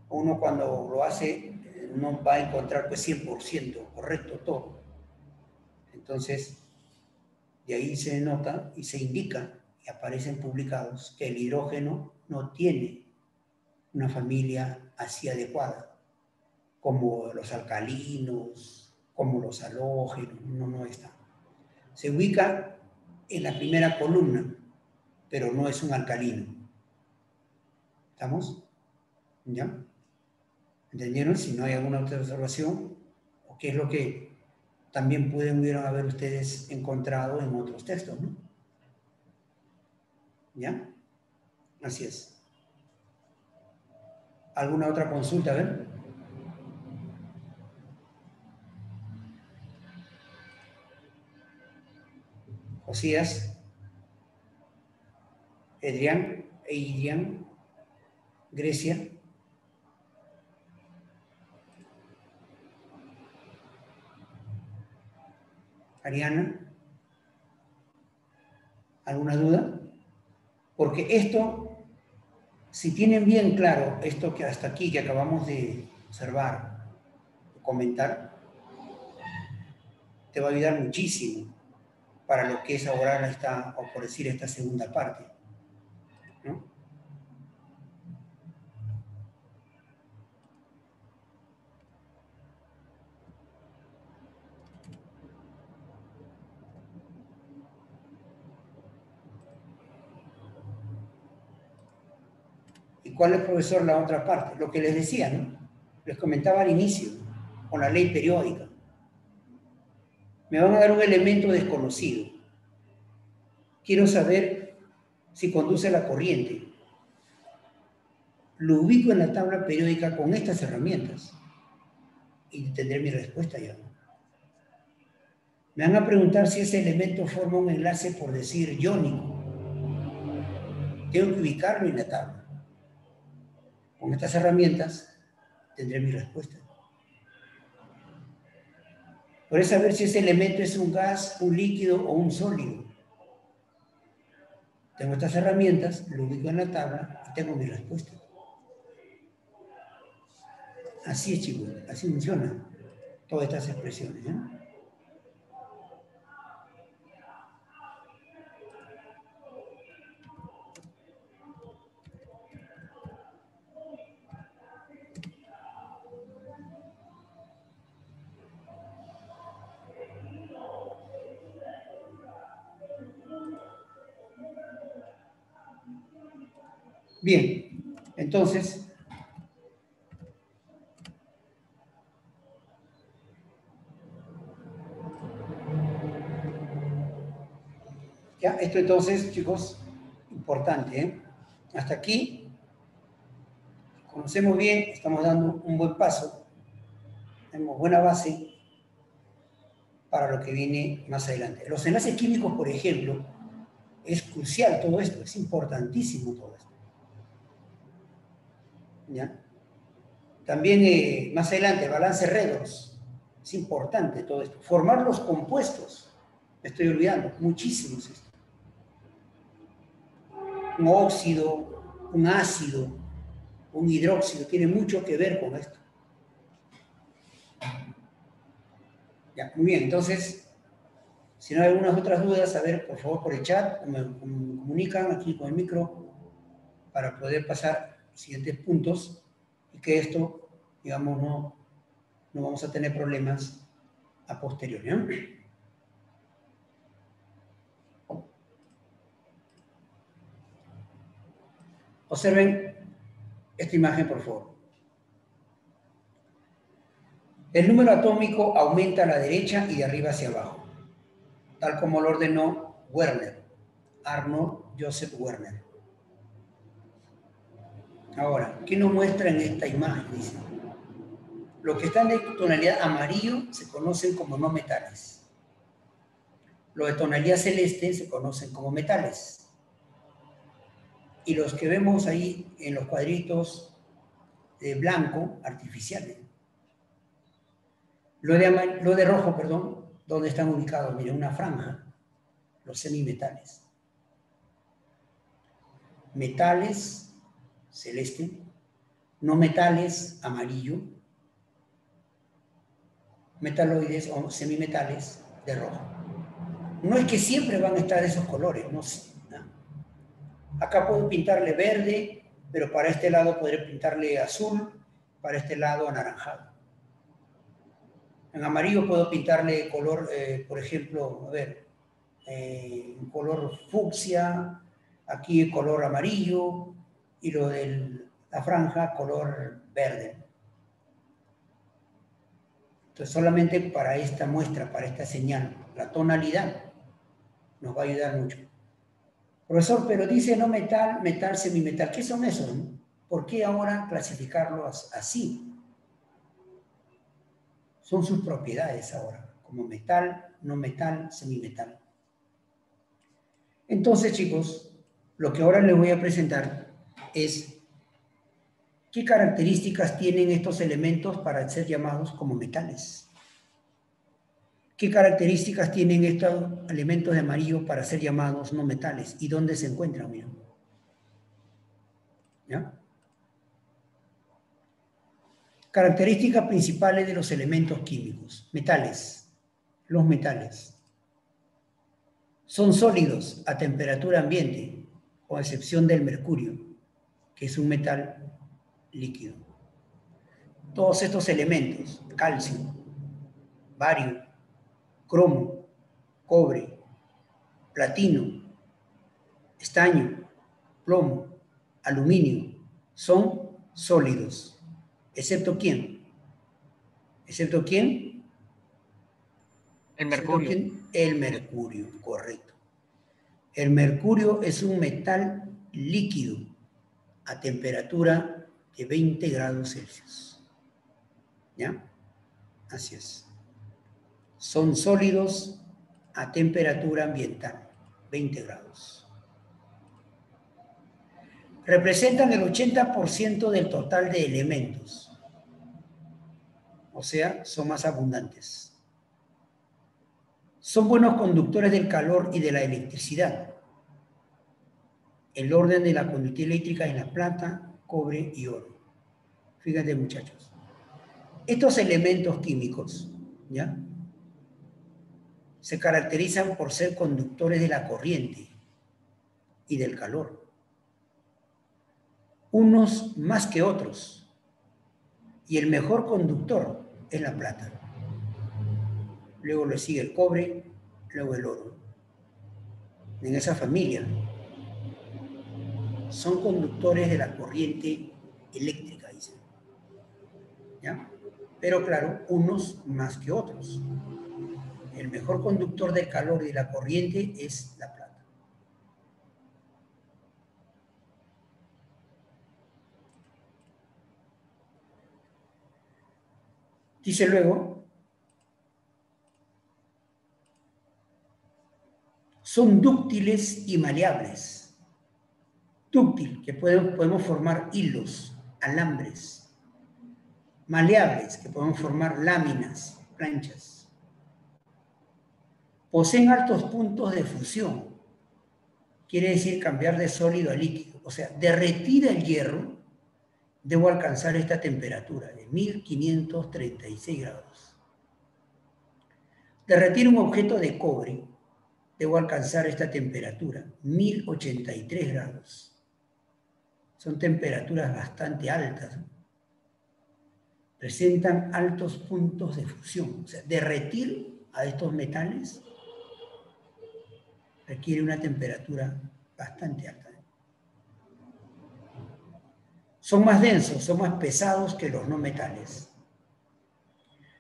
uno cuando lo hace no va a encontrar pues 100% correcto todo. Entonces, de ahí se nota y se indica y aparecen publicados que el hidrógeno no tiene una familia así adecuada, como los alcalinos, como los halógenos, no, no está. Se ubica en la primera columna, pero no es un alcalino. ¿Estamos? ¿Ya? ¿Entendieron? Si no hay alguna otra observación, o qué es lo que también pudieron haber ustedes encontrado en otros textos, ¿no? ¿Ya? Así es. ¿Alguna otra consulta? A ver. Josías, Edrián, Eirian, Grecia. Ariana, ¿alguna duda? Porque esto, si tienen bien claro esto que hasta aquí que acabamos de observar, comentar, te va a ayudar muchísimo para lo que es ahora esta, o por decir, esta segunda parte. ¿Cuál es, profesor, la otra parte? Lo que les decía, ¿no? Les comentaba al inicio, con la ley periódica. Me van a dar un elemento desconocido. Quiero saber si conduce la corriente. Lo ubico en la tabla periódica con estas herramientas y tendré mi respuesta ya. Me van a preguntar si ese elemento forma un enlace, por decir, iónico. Tengo que ubicarlo en la tabla. Con estas herramientas tendré mi respuesta. Por saber si ese elemento es un gas, un líquido o un sólido. Tengo estas herramientas, lo ubico en la tabla y tengo mi respuesta. Así es, chicos, así funcionan todas estas expresiones. ¿eh? Bien, entonces, ya, esto entonces, chicos, importante, ¿eh? Hasta aquí, conocemos bien, estamos dando un buen paso, tenemos buena base para lo que viene más adelante. Los enlaces químicos, por ejemplo, es crucial todo esto, es importantísimo todo esto. También eh, más adelante, balance redox. Es importante todo esto. Formar los compuestos. Me estoy olvidando, muchísimos esto. Un óxido, un ácido, un hidróxido, tiene mucho que ver con esto. Ya, muy bien, entonces, si no hay algunas otras dudas, a ver, por favor, por el chat, me comunican aquí con el micro para poder pasar siguientes puntos y que esto, digamos, no, no vamos a tener problemas a posteriori. Observen esta imagen, por favor. El número atómico aumenta a la derecha y de arriba hacia abajo, tal como lo ordenó Werner. Arnold Joseph Werner. Ahora, ¿qué nos muestra en esta imagen? Dice, los que están de tonalidad amarillo se conocen como no metales. Los de tonalidad celeste se conocen como metales. Y los que vemos ahí en los cuadritos de blanco, artificiales. Lo de, rojo, perdón, ¿dónde están ubicados? Miren, una franja, los semimetales. Metales, celeste, no metales, amarillo, metaloides o semimetales de rojo. No es que siempre van a estar esos colores, no sé. Acá puedo pintarle verde, pero para este lado podré pintarle azul, para este lado anaranjado. En amarillo puedo pintarle color, eh, por ejemplo, a ver, eh, color fucsia, aquí color amarillo y lo de la franja color verde. Entonces, solamente para esta muestra, para esta señal, la tonalidad nos va a ayudar mucho. Profesor, pero dice no metal, metal, semimetal. ¿Qué son esos? ¿Por qué ahora clasificarlos así? Son sus propiedades ahora, como metal, no metal, semimetal. Entonces, chicos, lo que ahora les voy a presentar es ¿Qué características tienen estos elementos para ser llamados como metales? ¿Qué características tienen estos elementos de amarillo para ser llamados no metales? ¿Y dónde se encuentran? Características principales de los elementos químicos. Metales. Los metales. Son sólidos a temperatura ambiente, con excepción del mercurio, que es un metal líquido. Todos estos elementos, calcio, bario, cromo, cobre, platino, estaño, plomo, aluminio, son sólidos. ¿Excepto quién? ¿Excepto quién? El mercurio. El mercurio, correcto. El mercurio es un metal líquido a temperatura de 20 grados Celsius. ¿Ya? Así es. Son sólidos a temperatura ambiental, 20 grados. Representan el 80% del total de elementos. O sea, son más abundantes. Son buenos conductores del calor y de la electricidad. El orden de la conductividad eléctrica en la planta cobre y oro. Fíjate muchachos. Estos elementos químicos, ¿ya? Se caracterizan por ser conductores de la corriente y del calor. Unos más que otros. Y el mejor conductor es la plata. Luego le sigue el cobre, luego el oro. En esa familia son conductores de la corriente eléctrica, dicen. ¿Ya? Pero claro, unos más que otros. El mejor conductor del calor y de la corriente es la plata. Dice luego, son dúctiles y maleables dúctil, que podemos formar hilos, alambres, maleables, que podemos formar láminas, planchas. Poseen altos puntos de fusión, quiere decir cambiar de sólido a líquido, o sea, derretir el hierro, debo alcanzar esta temperatura de 1536 grados. Derretir un objeto de cobre, debo alcanzar esta temperatura, 1083 grados son temperaturas bastante altas. Presentan altos puntos de fusión. O sea, derretir a estos metales requiere una temperatura bastante alta. Son más densos, son más pesados que los no metales.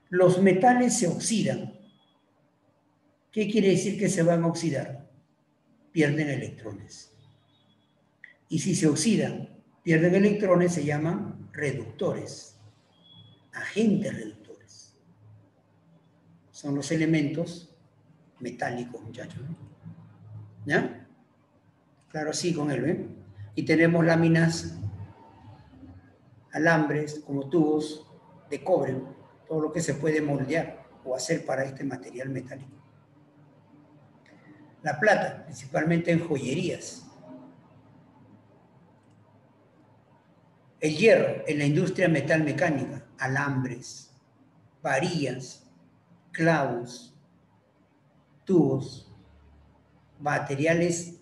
Los metales se oxidan. ¿Qué quiere decir que se van a oxidar? pierden electrones. Y si se oxida, pierden electrones, se llaman reductores, agentes reductores. Son los elementos metálicos, muchachos. ¿Ya? Claro, sí, con él, ¿ven? Y tenemos láminas, alambres, como tubos de cobre, todo lo que se puede moldear o hacer para este material metálico. La plata, principalmente en joyerías. El hierro en la industria metal mecánica, alambres, varillas, clavos, tubos, materiales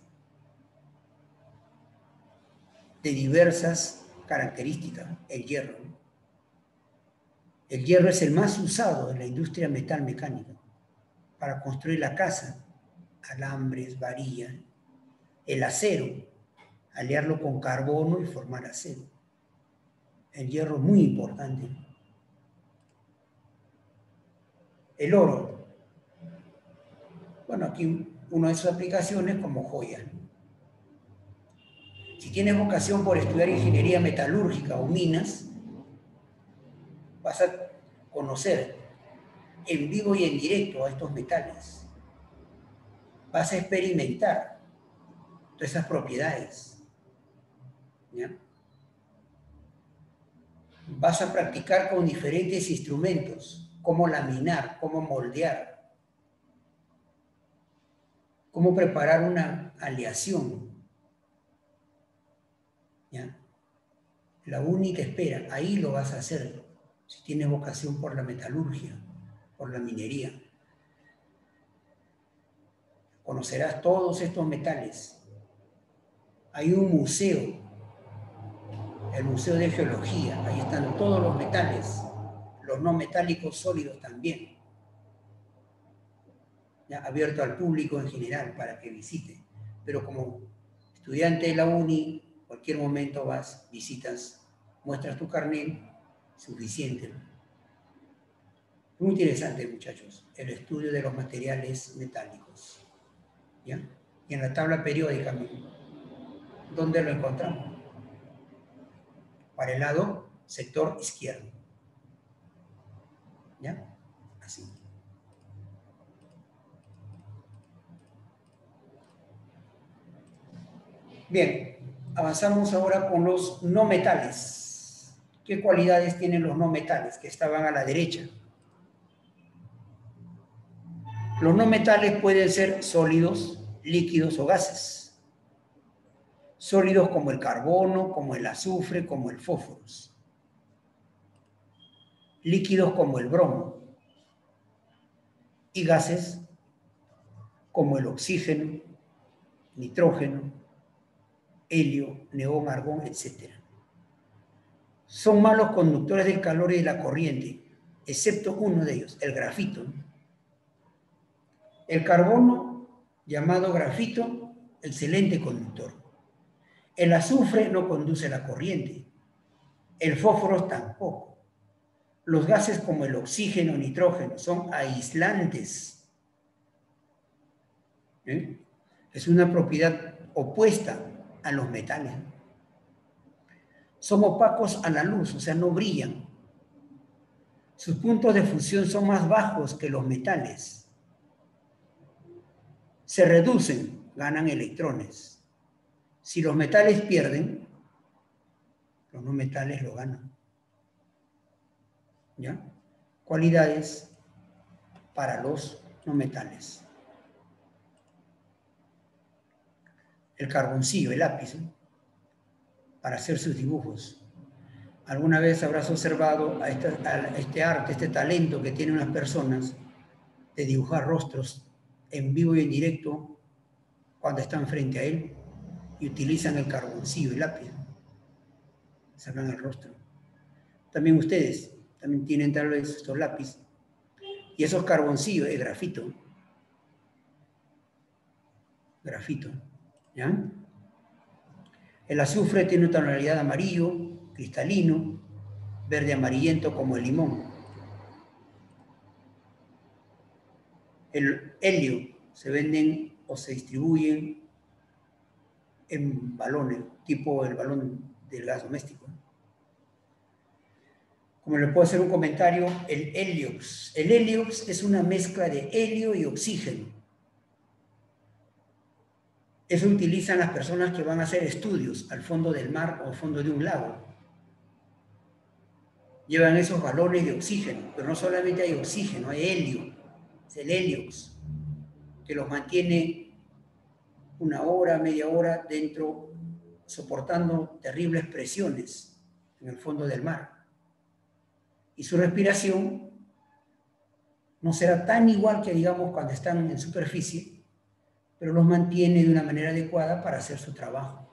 de diversas características, el hierro. El hierro es el más usado en la industria metal mecánica para construir la casa, alambres, varillas, el acero, aliarlo con carbono y formar acero. El hierro muy importante. El oro. Bueno, aquí una de sus aplicaciones como joya. Si tienes vocación por estudiar ingeniería metalúrgica o minas, vas a conocer en vivo y en directo a estos metales. Vas a experimentar todas esas propiedades. Vas a practicar con diferentes instrumentos, cómo laminar, cómo moldear, cómo preparar una aleación. La única espera, ahí lo vas a hacer si tienes vocación por la metalurgia, por la minería. Conocerás todos estos metales. Hay un museo, el Museo de Geología, ahí están todos los metales, los no metálicos sólidos también. Ya, abierto al público en general para que visite. Pero como estudiante de la uni, cualquier momento vas, visitas, muestras tu carnet suficiente. Muy interesante, muchachos, el estudio de los materiales metálicos. ¿Ya? Y en la tabla periódica, ¿dónde lo encontramos? Para el lado sector izquierdo. ¿Ya? Así. Bien, avanzamos ahora con los no metales. ¿Qué cualidades tienen los no metales que estaban a la derecha? Los no metales pueden ser sólidos, líquidos o gases. Sólidos como el carbono, como el azufre, como el fósforo. Líquidos como el bromo. Y gases como el oxígeno, nitrógeno, helio, neón, argón, etc son malos conductores del calor y de la corriente, excepto uno de ellos, el grafito. El carbono, llamado grafito, excelente conductor. El azufre no conduce la corriente. El fósforo tampoco. Los gases como el oxígeno, nitrógeno, son aislantes. ¿Eh? Es una propiedad opuesta a los metales son opacos a la luz, o sea, no brillan. Sus puntos de fusión son más bajos que los metales. Se reducen, ganan electrones. Si los metales pierden, los no metales lo ganan. ¿Ya? Cualidades para los no metales. El carboncillo, el lápiz, para hacer sus dibujos. ¿Alguna vez habrás observado a este, este, arte, este talento que tienen las personas de dibujar rostros en vivo y en directo cuando están frente a él y utilizan el carboncillo y lápiz? Sacan el rostro. También ustedes también tienen tal vez estos lápices y esos carboncillos es grafito. Grafito. ¿Ya? El azufre tiene una tonalidad amarillo, cristalino, verde amarillento como el limón. El helio se venden o se distribuyen en balones, tipo el balón del gas doméstico. Como le puedo hacer un comentario, el heliox. El heliox es una mezcla de helio y oxígeno. Eso utilizan las personas que van a hacer estudios al fondo del mar o al fondo de un lago. Llevan esos balones de oxígeno, pero no solamente hay oxígeno, hay helio. Es el heliox, que los mantiene una hora, media hora dentro, soportando terribles presiones en el fondo del mar y su respiración no será tan igual que digamos cuando están en superficie, pero los mantiene de una manera adecuada para hacer su trabajo.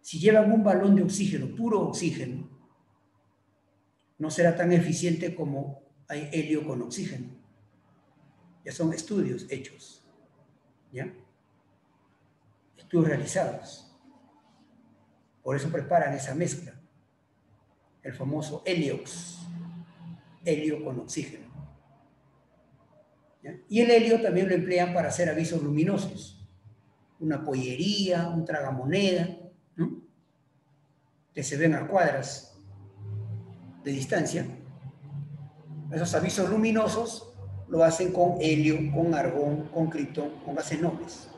Si llevan un balón de oxígeno, puro oxígeno, no será tan eficiente como hay helio con oxígeno. Ya son estudios hechos, ¿ya? Estudios realizados. Por eso preparan esa mezcla el famoso heliox, helio con oxígeno. Y el helio también lo emplean para hacer avisos luminosos, una pollería, un tragamoneda, que se ven a cuadras de distancia. Esos avisos luminosos lo hacen con helio, con argón, con criptón, con gases nobles.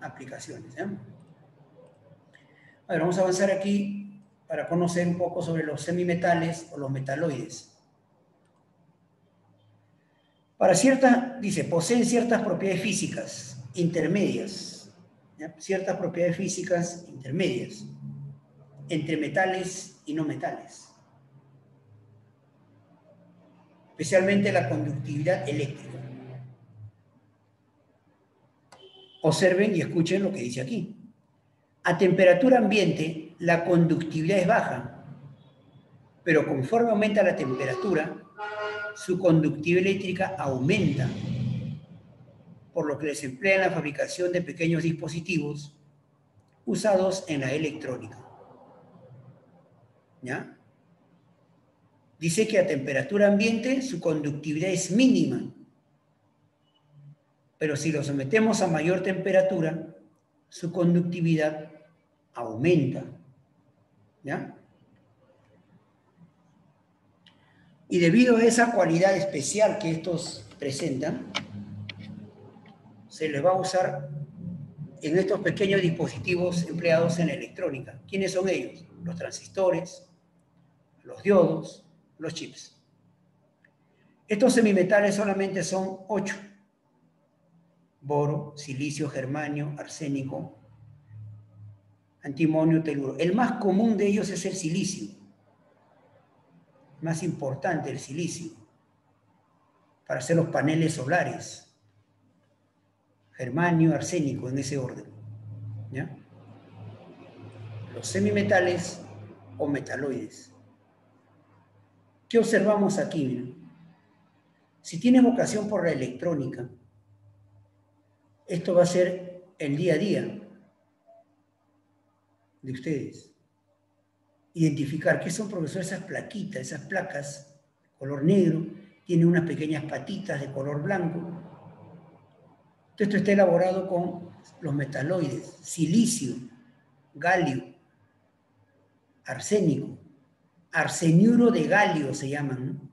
Aplicaciones. A ver, vamos a avanzar aquí para conocer un poco sobre los semimetales o los metaloides. Para ciertas, dice, poseen ciertas propiedades físicas intermedias, ciertas propiedades físicas intermedias entre metales y no metales, especialmente la conductividad eléctrica. Observen y escuchen lo que dice aquí. A temperatura ambiente, la conductividad es baja, pero conforme aumenta la temperatura, su conductividad eléctrica aumenta, por lo que les emplea en la fabricación de pequeños dispositivos usados en la electrónica. ¿Ya? Dice que a temperatura ambiente su conductividad es mínima, pero si lo sometemos a mayor temperatura, su conductividad aumenta. ¿Ya? Y debido a esa cualidad especial que estos presentan, se les va a usar en estos pequeños dispositivos empleados en electrónica. ¿Quiénes son ellos? Los transistores, los diodos, los chips. Estos semimetales solamente son ocho. Boro, silicio, germanio, arsénico, antimonio, teluro. El más común de ellos es el silicio. Más importante, el silicio. Para hacer los paneles solares. Germanio, arsénico, en ese orden. Los semimetales o metaloides. ¿Qué observamos aquí? Si tienes vocación por la electrónica, esto va a ser el día a día de ustedes. Identificar qué son, profesor, esas plaquitas, esas placas, color negro, tienen unas pequeñas patitas de color blanco. Esto está elaborado con los metaloides, silicio, galio, arsénico, arseniuro de galio se llaman.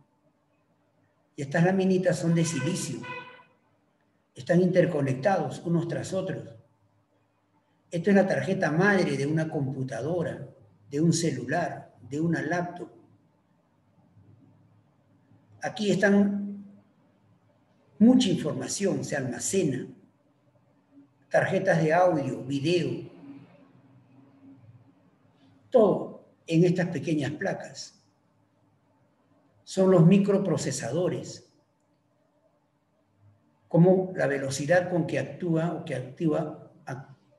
Y estas laminitas son de silicio. Están interconectados unos tras otros. Esto es la tarjeta madre de una computadora, de un celular, de una laptop. Aquí están mucha información, se almacena. Tarjetas de audio, video, todo en estas pequeñas placas. Son los microprocesadores, como la velocidad con que actúa o que activa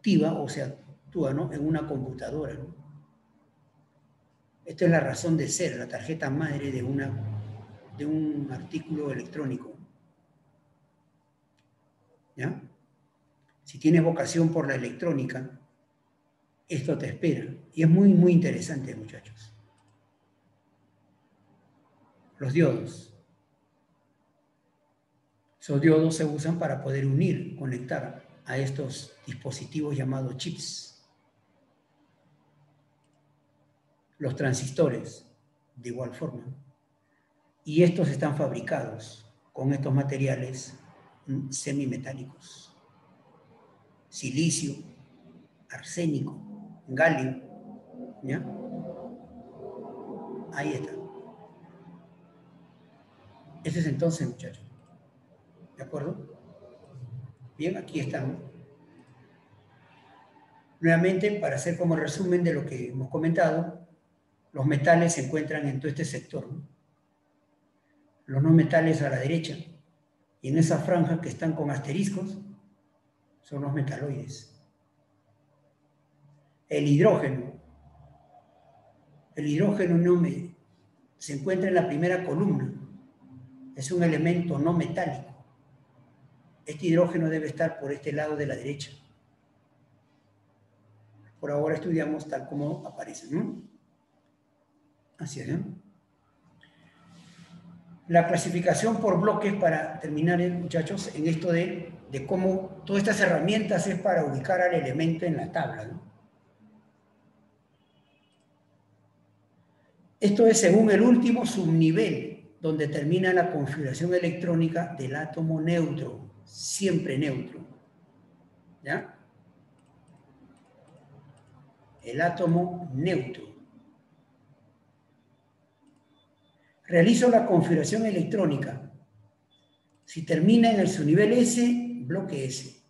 activa o se actúa en una computadora. Esta es la razón de ser, la tarjeta madre de, una, de un artículo electrónico. ¿Ya? Si tienes vocación por la electrónica, esto te espera. Y es muy, muy interesante, muchachos. Los diodos. Esos diodos se usan para poder unir, conectar a estos dispositivos llamados chips. Los transistores, de igual forma. Y estos están fabricados con estos materiales semimetálicos. Silicio, arsénico, galio. ¿Ya? Ahí está. Ese es entonces, muchachos. ¿De acuerdo? Bien, aquí estamos. Nuevamente, para hacer como resumen de lo que hemos comentado, los metales se encuentran en todo este sector. Los no metales a la derecha. Y en esa franja que están con asteriscos son los metaloides. El hidrógeno. El hidrógeno no me, se encuentra en la primera columna. Es un elemento no metálico. Este hidrógeno debe estar por este lado de la derecha. Por ahora estudiamos tal como aparece. ¿no? Así es. La clasificación por bloques para terminar, eh, muchachos, en esto de, de cómo todas estas herramientas es para ubicar al elemento en la tabla. Esto es según el último subnivel, donde termina la configuración electrónica del átomo neutro siempre neutro. ¿Ya? El átomo neutro. Realizo la configuración electrónica. Si termina en el subnivel S, bloque S.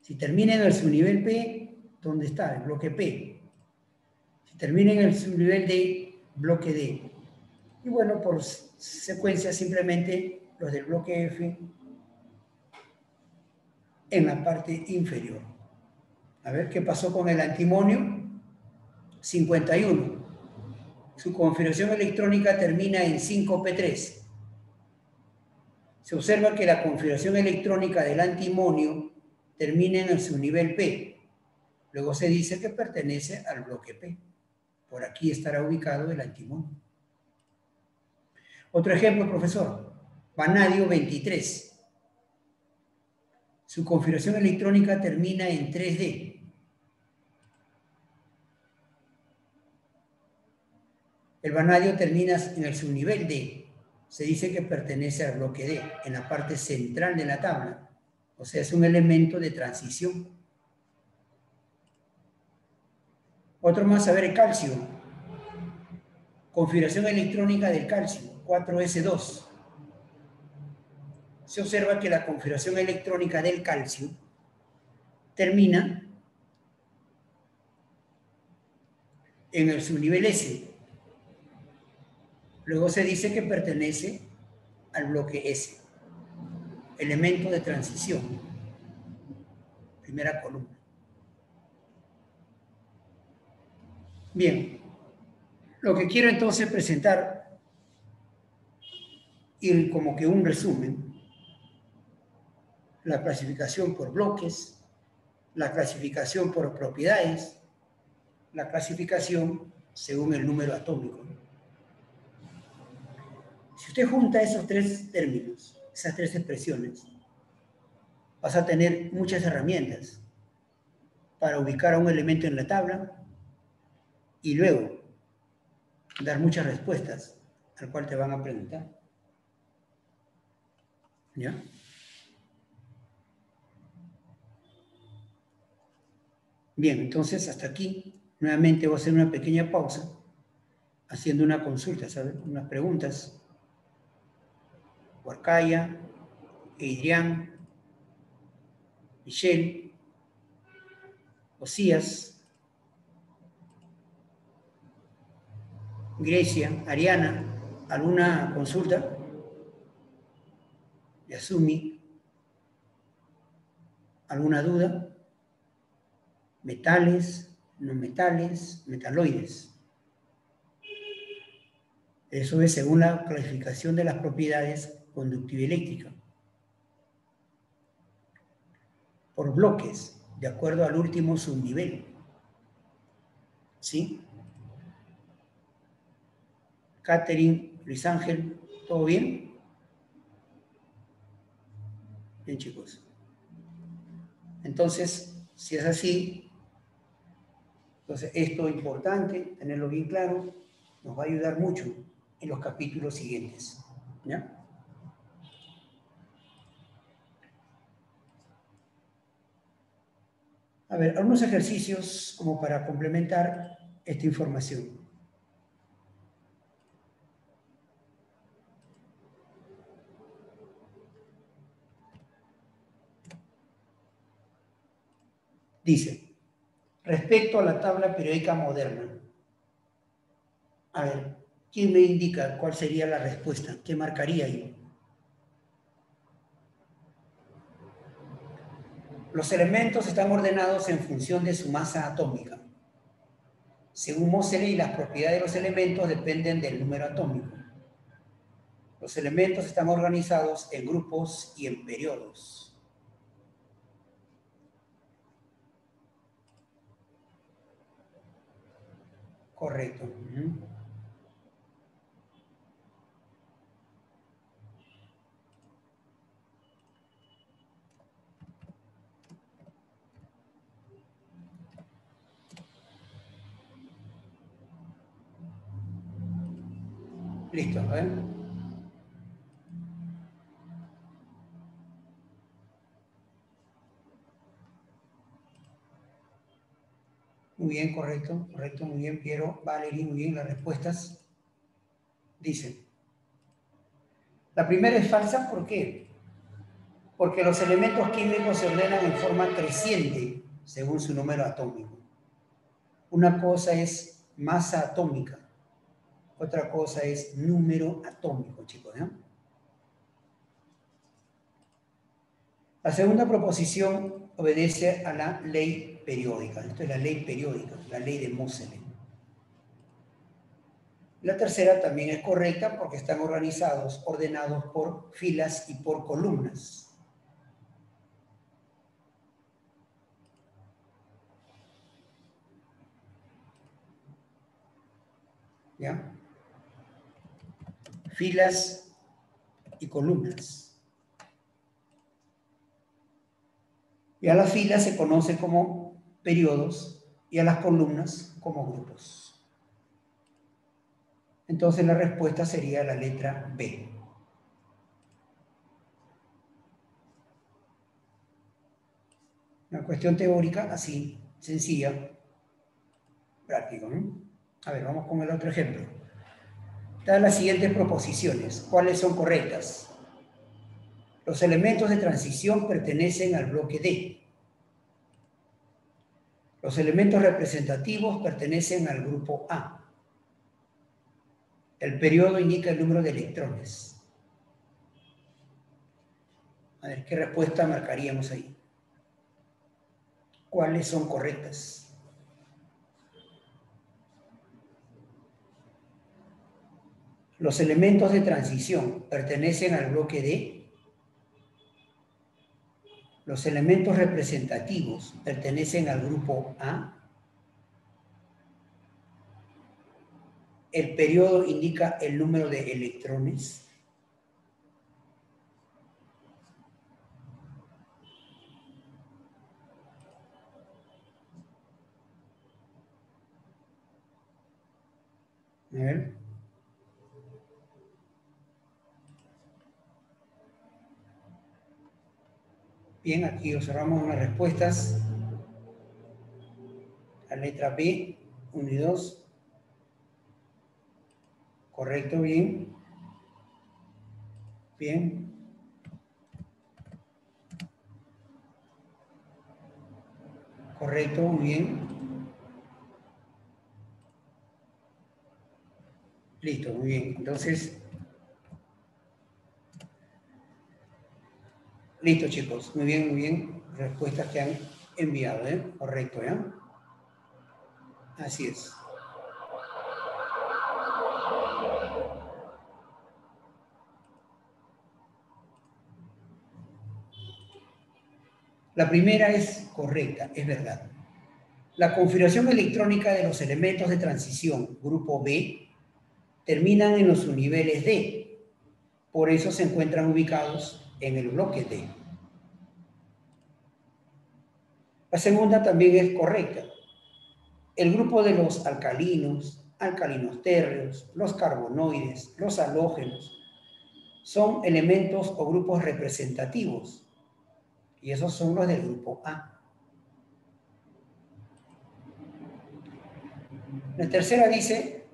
Si termina en el subnivel P, ¿dónde está? El bloque P. Si termina en el subnivel D, bloque D. Y bueno, por secuencia simplemente los del bloque F en la parte inferior. A ver qué pasó con el antimonio. 51. Su configuración electrónica termina en 5P3. Se observa que la configuración electrónica del antimonio termina en su nivel P. Luego se dice que pertenece al bloque P. Por aquí estará ubicado el antimonio. Otro ejemplo, profesor. Vanadio 23. Su configuración electrónica termina en 3D. El vanadio termina en el subnivel D. Se dice que pertenece al bloque D, en la parte central de la tabla. O sea, es un elemento de transición. Otro más, a ver, el calcio. Configuración electrónica del calcio, 4S2 se observa que la configuración electrónica del calcio termina en el subnivel S. Luego se dice que pertenece al bloque S, elemento de transición, primera columna. Bien, lo que quiero entonces presentar, y como que un resumen, la clasificación por bloques, la clasificación por propiedades, la clasificación según el número atómico. Si usted junta esos tres términos, esas tres expresiones, vas a tener muchas herramientas para ubicar a un elemento en la tabla y luego dar muchas respuestas al cual te van a preguntar. ¿Ya? Bien, entonces hasta aquí. Nuevamente voy a hacer una pequeña pausa, haciendo una consulta, ¿sabes? Unas preguntas. Huarcaya, Adrián, Michelle, Osías, Grecia, Ariana, ¿alguna consulta? Yasumi, ¿alguna duda? metales, no metales, metaloides. Eso es según la clasificación de las propiedades conductiva eléctrica. Por bloques, de acuerdo al último subnivel. ¿Sí? Catherine, Luis Ángel, ¿todo bien? Bien, chicos. Entonces, si es así, entonces esto es importante, tenerlo bien claro, nos va a ayudar mucho en los capítulos siguientes. ¿Ya? A ver, algunos ejercicios como para complementar esta información. Dice, respecto a la tabla periódica moderna, a ver, ¿quién me indica cuál sería la respuesta? ¿Qué marcaría ahí? Los elementos están ordenados en función de su masa atómica. Según Moseley, las propiedades de los elementos dependen del número atómico. Los elementos están organizados en grupos y en periodos. Correcto. Listo, a ver. Muy bien, correcto, correcto, muy bien, Piero, Valerie, muy bien, las respuestas dicen. La primera es falsa, ¿por qué? Porque los elementos químicos se ordenan en forma creciente según su número atómico. Una cosa es masa atómica, otra cosa es número atómico, chicos. La segunda proposición obedece a la ley periódica. Esto es la ley periódica, la ley de Moseley. La tercera también es correcta porque están organizados, ordenados por filas y por columnas. ¿Ya? Filas y columnas. Y a las filas se conoce como periodos y a las columnas como grupos. Entonces la respuesta sería la letra B. Una cuestión teórica así, sencilla, práctico. ¿no? A ver, vamos con el otro ejemplo. Están las siguientes proposiciones. ¿Cuáles son correctas? Los elementos de transición pertenecen al bloque D. Los elementos representativos pertenecen al grupo A. El periodo indica el número de electrones. A ver, ¿qué respuesta marcaríamos ahí? ¿Cuáles son correctas? Los elementos de transición pertenecen al bloque D. Los elementos representativos pertenecen al grupo A. El periodo indica el número de electrones. A ver. Bien, aquí observamos unas respuestas. La letra B, 1 y 2. Correcto, bien. Bien. Correcto, muy bien. Listo, muy bien. Entonces, Listo, chicos. Muy bien, muy bien. Respuestas que han enviado, ¿eh? Correcto, ¿eh? Así es. La primera es correcta, es verdad. La configuración electrónica de los elementos de transición, grupo B, terminan en los niveles D. Por eso se encuentran ubicados en el bloque D. La segunda también es correcta. El grupo de los alcalinos, alcalinos térreos, los carbonoides, los halógenos, son elementos o grupos representativos. Y esos son los del grupo A. La tercera dice,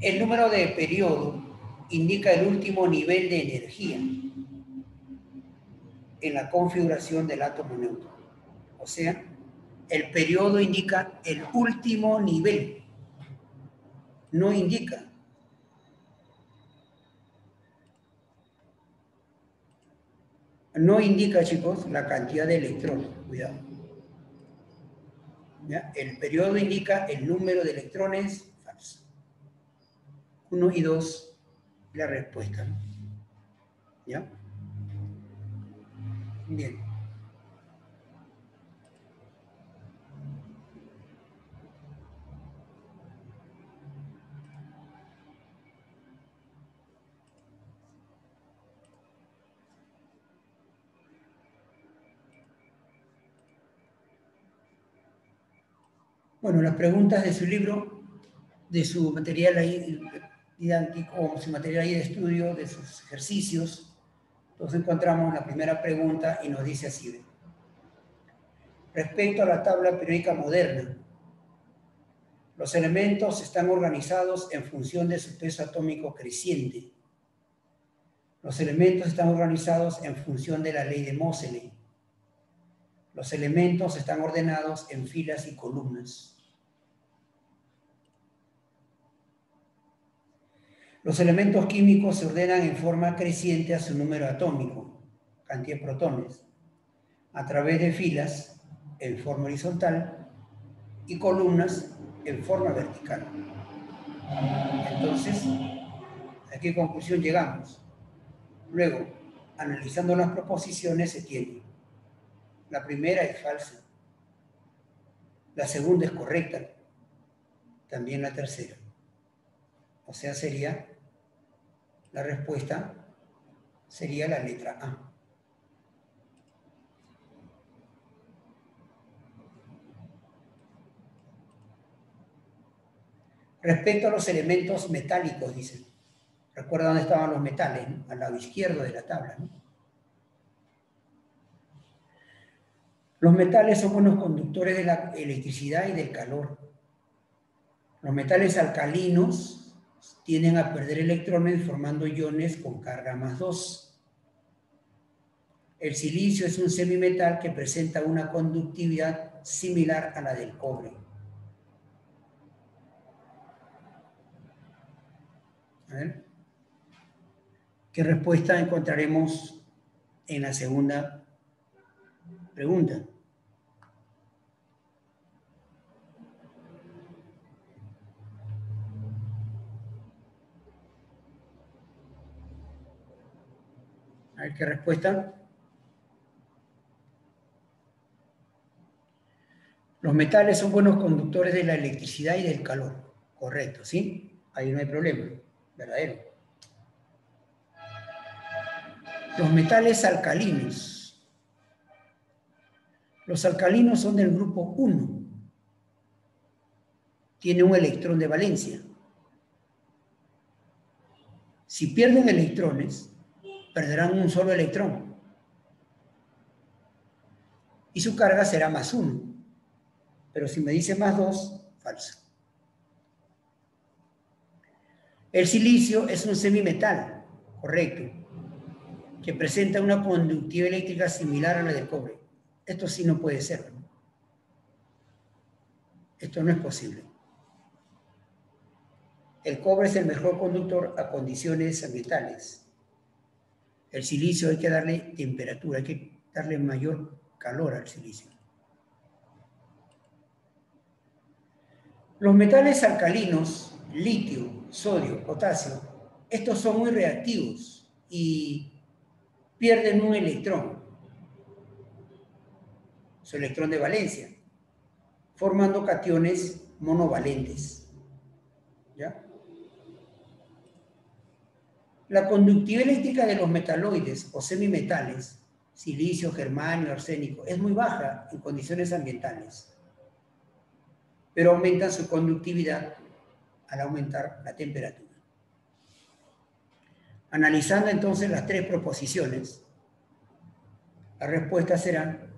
el número de periodo indica el último nivel de energía en la configuración del átomo neutro. O sea, el periodo indica el último nivel, no indica. No indica, chicos, la cantidad de electrones, cuidado. El periodo indica el número de electrones falso. Uno y dos, la respuesta. ¿Ya? Bien. Bueno, las preguntas de su libro, de su material ahí didáctico, o su material ahí de estudio, de sus ejercicios, entonces encontramos la primera pregunta y nos dice así. Respecto a la tabla periódica moderna, los elementos están organizados en función de su peso atómico creciente. Los elementos están organizados en función de la ley de Moseley. Los elementos están ordenados en filas y columnas. Los elementos químicos se ordenan en forma creciente a su número atómico, cantidad de protones, a través de filas en forma horizontal y columnas en forma vertical. Entonces, ¿a qué conclusión llegamos? Luego, analizando las proposiciones se tiene. La primera es falsa. La segunda es correcta. También la tercera. O sea, sería la respuesta sería la letra A. Respecto a los elementos metálicos, dice. Recuerda dónde estaban los metales, al lado izquierdo de la tabla. Los metales son buenos conductores de la electricidad y del calor. Los metales alcalinos tienden a perder electrones formando iones con carga más 2. El silicio es un semimetal que presenta una conductividad similar a la del cobre. ¿Qué respuesta encontraremos en la segunda pregunta? Qué respuesta. Los metales son buenos conductores de la electricidad y del calor. Correcto, ¿sí? Ahí no hay problema. Verdadero. Los metales alcalinos. Los alcalinos son del grupo 1. Tiene un electrón de valencia. Si pierden electrones, perderán un solo electrón. Y su carga será más uno. Pero si me dice más dos, falso. El silicio es un semimetal, correcto, que presenta una conductividad eléctrica similar a la del cobre. Esto sí no puede ser. Esto no es posible. El cobre es el mejor conductor a condiciones ambientales. El silicio hay que darle temperatura, hay que darle mayor calor al silicio. Los metales alcalinos, litio, sodio, potasio, estos son muy reactivos y pierden un electrón, su electrón de valencia, formando cationes monovalentes. ¿Ya? La conductividad eléctrica de los metaloides o semimetales silicio, germanio, arsénico. Es muy baja en condiciones ambientales, pero aumenta su conductividad al aumentar la temperatura. Analizando entonces las tres proposiciones, la respuesta será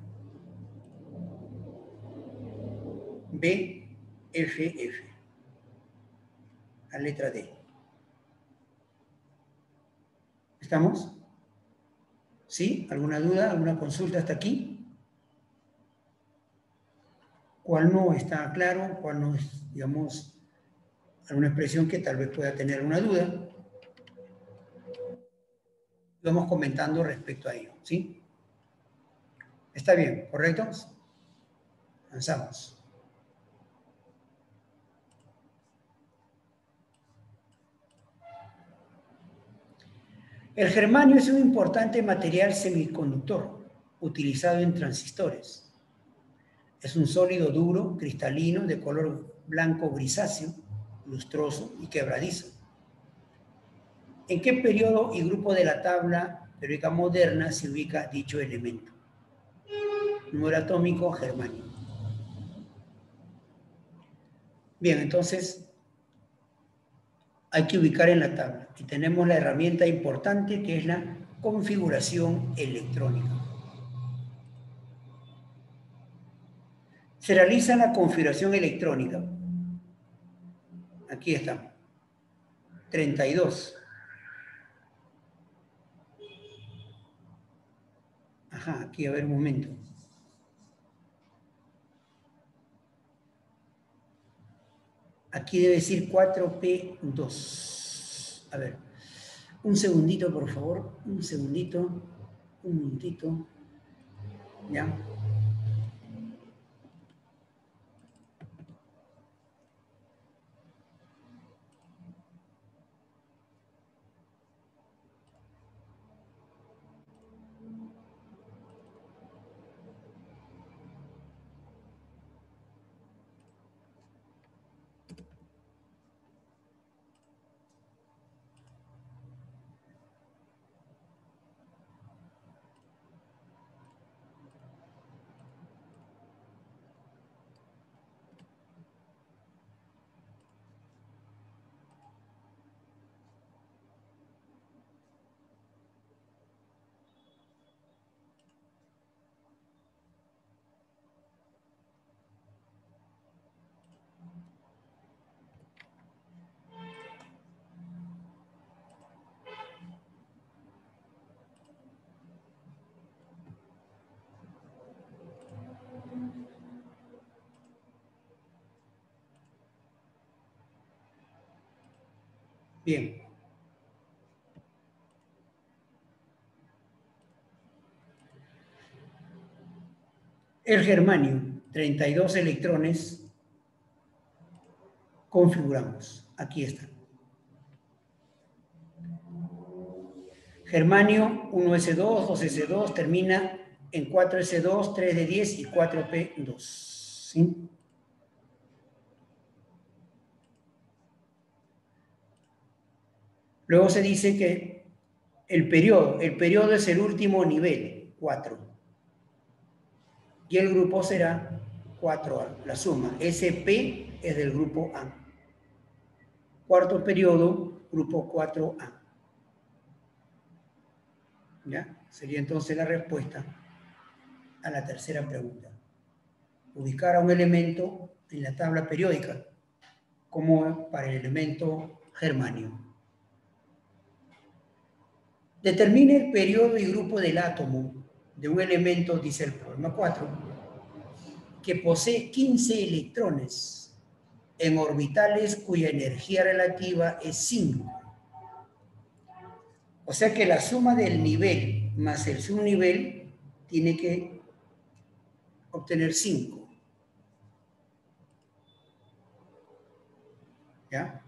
B, F, F. La letra D. ¿Estamos? ¿Sí? ¿Alguna duda? ¿Alguna consulta hasta aquí? ¿Cuál no está claro? ¿Cuál no es, digamos, alguna expresión que tal vez pueda tener una duda? Vamos comentando respecto a ello, ¿sí? Está bien, ¿correcto? Avanzamos. El germanio es un importante material semiconductor utilizado en transistores. Es un sólido duro, cristalino, de color blanco grisáceo, lustroso y quebradizo. ¿En qué periodo y grupo de la tabla periódica moderna se ubica dicho elemento? Número atómico germanio. Bien, entonces hay que ubicar en la tabla. Y tenemos la herramienta importante que es la configuración electrónica. Se realiza la configuración electrónica. Aquí está. 32. Ajá, aquí a ver un momento. Aquí debe decir 4P2. A ver, un segundito, por favor. Un segundito. Un minutito. ¿Ya? Bien. El germanio, 32 electrones, configuramos. Aquí está. Germanio 1S2, 2S2, termina en 4S2, 3 de 10 y 4P2. ¿Sí? Luego se dice que el periodo, el es el último nivel, 4. Y el grupo será 4A, la suma. SP es del grupo A. Cuarto periodo, grupo 4A. ¿Ya? Sería entonces la respuesta a la tercera pregunta. Ubicar a un elemento en la tabla periódica, como para el elemento germanio. Determine el periodo y grupo del átomo de un elemento, dice el problema 4, que posee 15 electrones en orbitales cuya energía relativa es 5. O sea que la suma del nivel más el subnivel tiene que obtener 5. ¿Ya?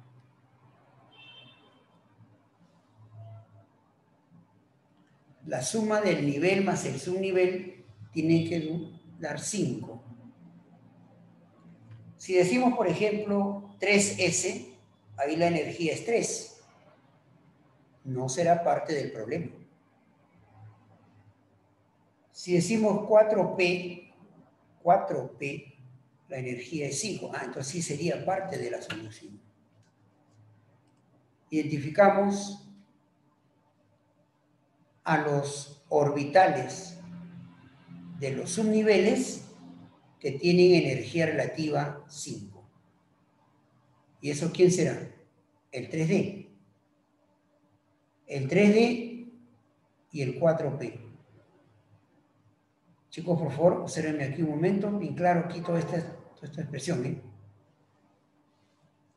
La suma del nivel más el subnivel tiene que dar 5. Si decimos, por ejemplo, 3S, ahí la energía es 3. No será parte del problema. Si decimos 4P, 4P, la energía es 5. Ah, entonces sí sería parte de la solución. Identificamos a los orbitales de los subniveles que tienen energía relativa 5. ¿Y eso quién será? El 3D. El 3D y el 4P. Chicos, por favor, observenme aquí un momento, bien claro aquí toda esta, esta expresión. ¿eh?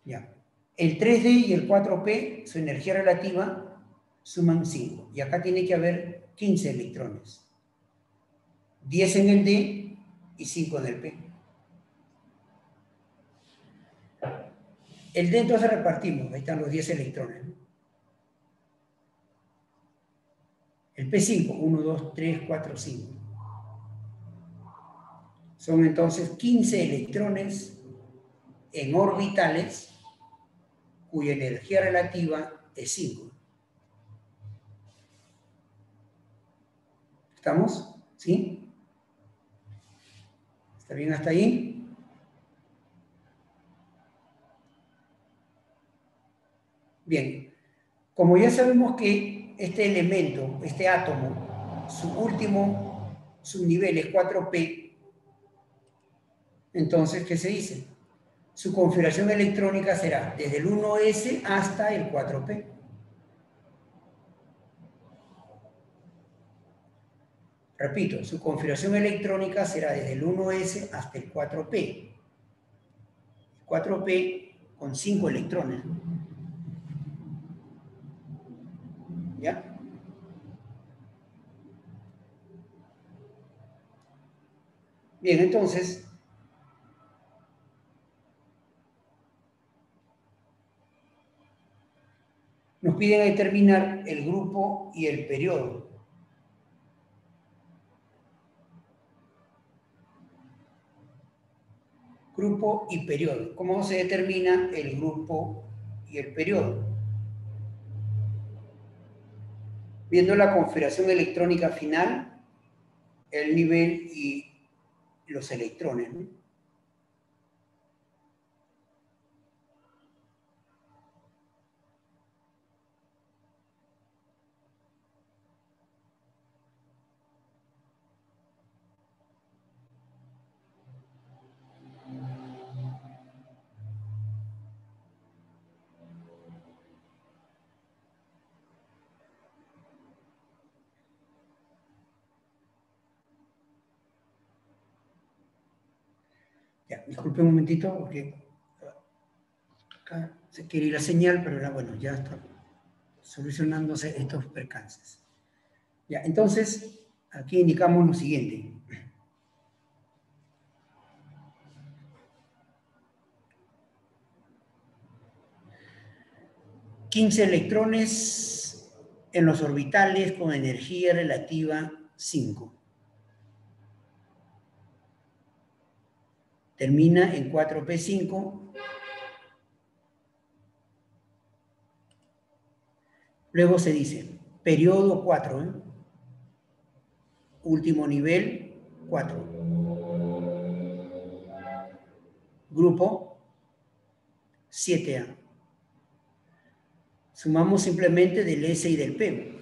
Ya. El 3D y el 4P, su energía relativa, suman 5. Y acá tiene que haber 15 electrones. 10 en el D y 5 en el P. El D entonces repartimos, ahí están los 10 electrones. El P5, 1, 2, 3, 4, 5. Son entonces 15 electrones en orbitales cuya energía relativa es 5. ¿Estamos? ¿Sí? ¿Está bien hasta ahí? Bien, como ya sabemos que este elemento, este átomo, su último subnivel es 4P, entonces, ¿qué se dice? Su configuración electrónica será desde el 1S hasta el 4P. Repito, su configuración electrónica será desde el 1S hasta el 4P. 4P con 5 electrones. ¿Ya? Bien, entonces, nos piden determinar el grupo y el periodo. Grupo y periodo. ¿Cómo se determina el grupo y el periodo? Viendo la configuración electrónica final, el nivel y los electrones. Disculpe un momentito porque acá se quiere ir la señal, pero bueno, ya está solucionándose estos percances. Ya, entonces, aquí indicamos lo siguiente. Quince electrones en los orbitales con energía relativa 5. Termina en 4P5. Luego se dice, periodo 4, ¿eh? último nivel 4. Grupo 7A. Sumamos simplemente del S y del P,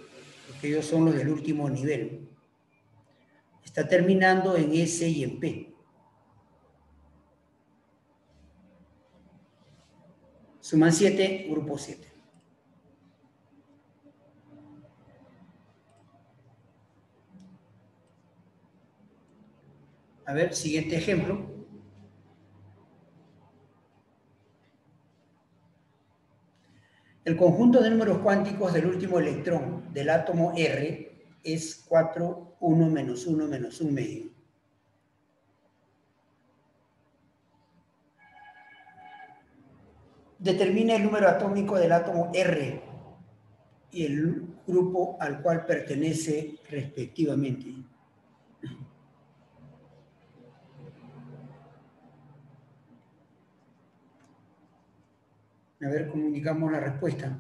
porque ellos son los del último nivel. Está terminando en S y en P. Suman 7, grupo 7. A ver, siguiente ejemplo. El conjunto de números cuánticos del último electrón del átomo R es 4, 1, menos 1, menos 1 medio. Determina el número atómico del átomo R y el grupo al cual pertenece respectivamente. A ver cómo indicamos la respuesta.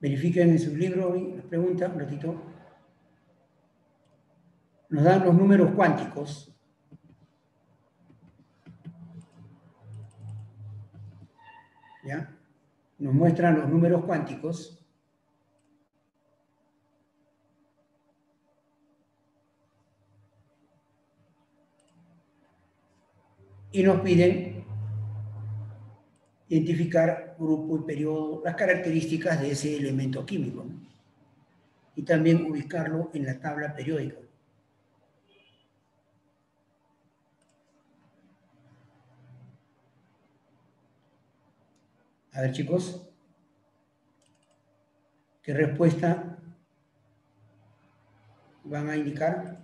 Verifiquen en su libro, la pregunta, un ratito. Nos dan los números cuánticos. Nos muestran los números cuánticos. Y nos piden identificar grupo y periodo, las características de ese elemento químico. Y también ubicarlo en la tabla periódica. A ver, chicos, ¿qué respuesta van a indicar?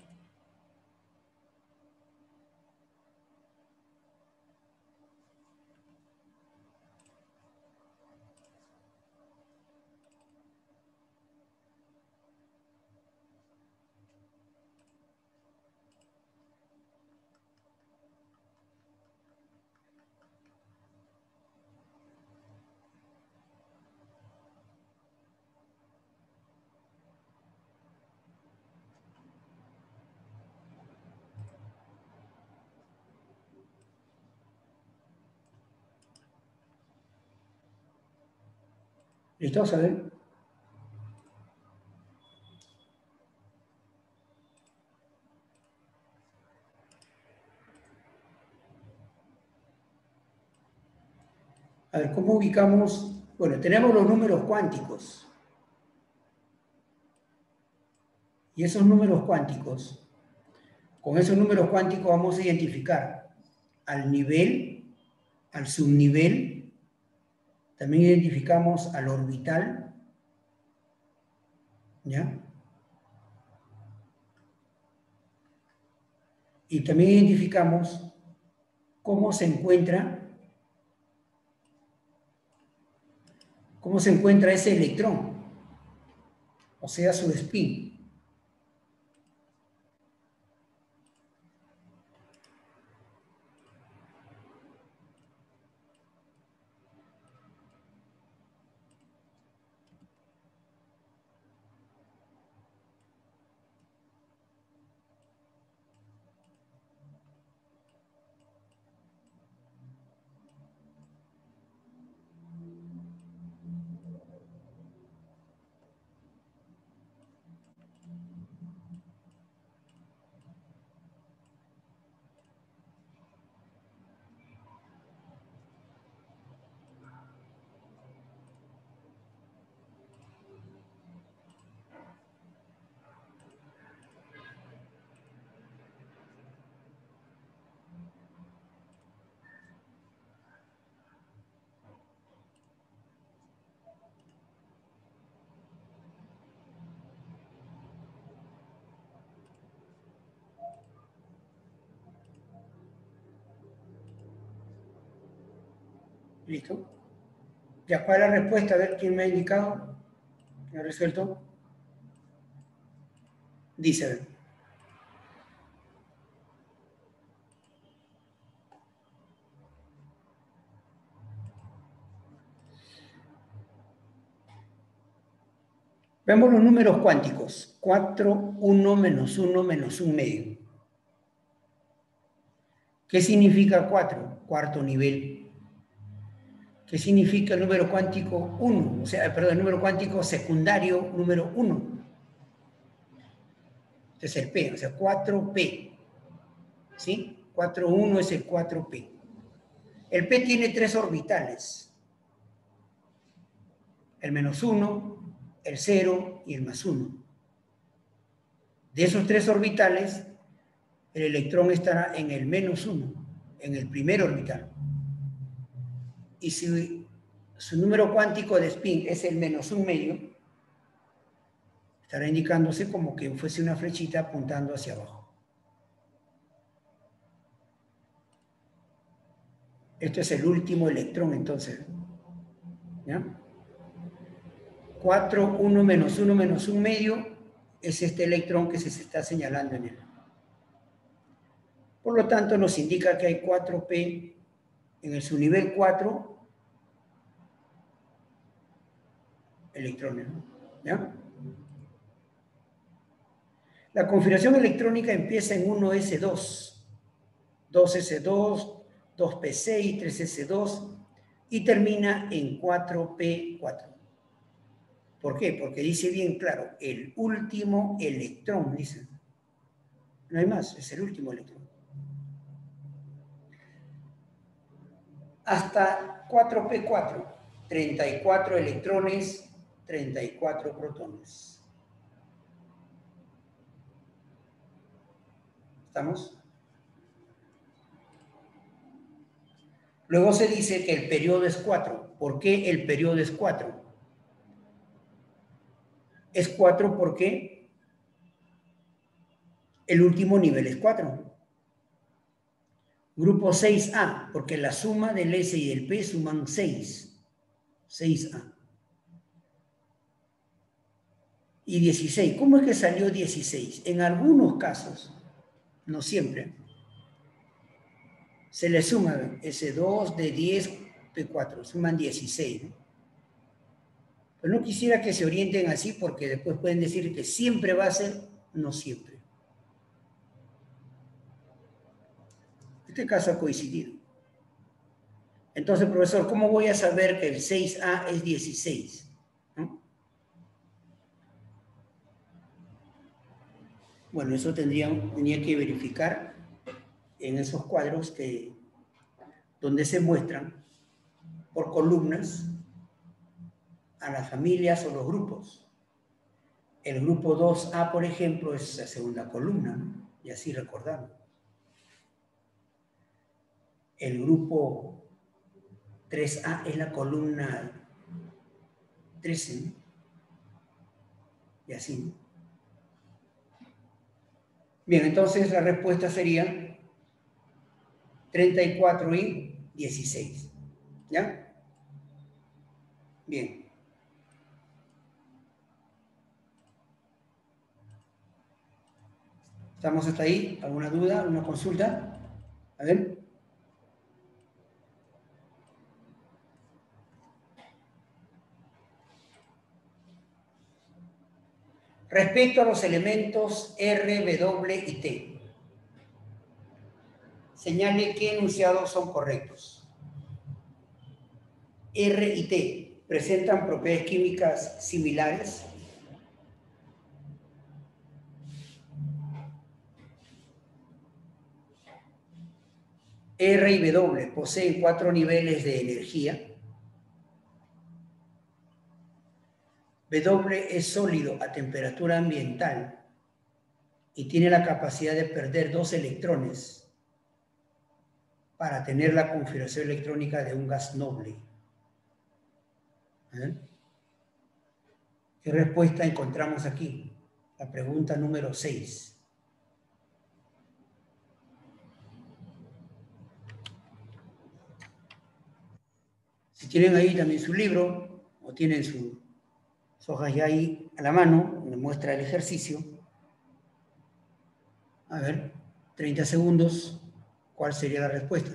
¿Listo? A ver. A ver, ¿cómo ubicamos? Bueno, tenemos los números cuánticos. Y esos números cuánticos, con esos números cuánticos vamos a identificar al nivel, al subnivel también identificamos al orbital, ¿ya? Y también identificamos cómo se encuentra cómo se encuentra ese electrón, o sea, su spin. ¿Listo? ¿Ya cuál es la respuesta? A ver quién me ha indicado. ¿Me ha resuelto? Dice. Vemos los números cuánticos. 4, 1, menos 1, menos 1 medio. ¿Qué significa 4? Cuarto nivel. ¿Qué significa el número cuántico 1, o sea, perdón, el número cuántico secundario número 1. Este es el P, o sea, 4P. ¿Sí? 4, 1 es el 4P. El P tiene tres orbitales. El menos 1, el 0 y el más 1. De esos tres orbitales, el electrón estará en el menos 1, en el primer orbital y si su número cuántico de spin es el menos un medio, estará indicándose como que fuese una flechita apuntando hacia abajo. Este es el último electrón entonces. ¿Ya? 4, 1 menos 1 menos 1 medio es este electrón que se está señalando en él. Por lo tanto, nos indica que hay 4p en el subnivel 4 electrones. ¿Ya? La configuración electrónica empieza en 1S2, 2S2, 2P6, 3S2 y termina en 4P4. ¿Por qué? Porque dice bien claro, el último electrón, dice. No hay más, es el último electrón. Hasta 4P4, 34 electrones, 34 protones. ¿Estamos? Luego se dice que el periodo es 4. ¿Por qué el periodo es 4? Es 4 porque el último nivel es 4. Grupo 6A, porque la suma del S y del P suman 6. 6A. Y 16. ¿Cómo es que salió 16? En algunos casos, no siempre, se le suma S2 de 10, P4, suman 16. Pero no quisiera que se orienten así porque después pueden decir que siempre va a ser, no siempre. Este caso ha coincidido. Entonces, profesor, ¿cómo voy a saber que el 6A es 16? Bueno, eso tendría, tenía que verificar en esos cuadros que, donde se muestran por columnas a las familias o los grupos. El grupo 2A, por ejemplo, es la segunda columna, y así recordamos. El grupo 3A es la columna 13, y así. Bien, entonces la respuesta sería 34 y 16. ¿Ya? Bien. ¿Estamos hasta ahí? ¿Alguna duda? ¿Alguna consulta? A ver. Respecto a los elementos R, W y T, señale qué enunciados son correctos. R y T presentan propiedades químicas similares. R y W poseen cuatro niveles de energía. W es sólido a temperatura ambiental y tiene la capacidad de perder dos electrones para tener la configuración electrónica de un gas noble. ¿Eh? ¿Qué respuesta encontramos aquí? La pregunta número 6. Si tienen ahí también su libro o tienen sus hojas ya ahí a la mano, me muestra el ejercicio. A ver, 30 segundos. ¿Cuál sería la respuesta?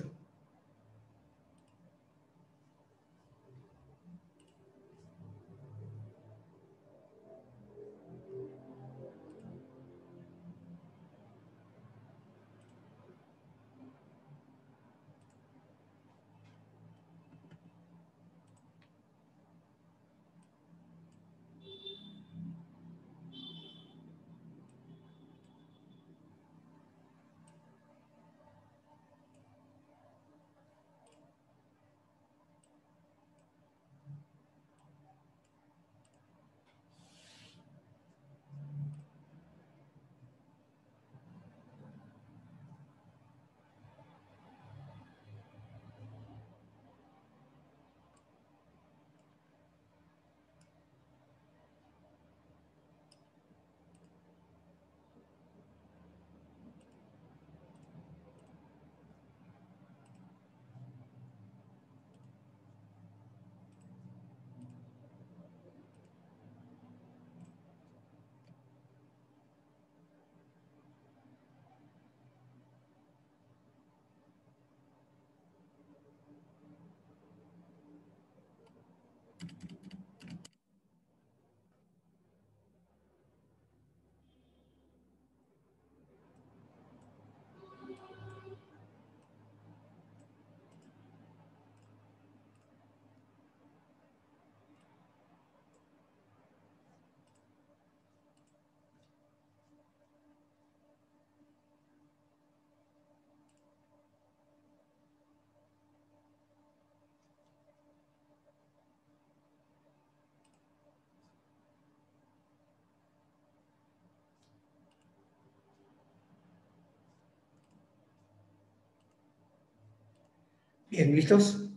Bien, ¿listos?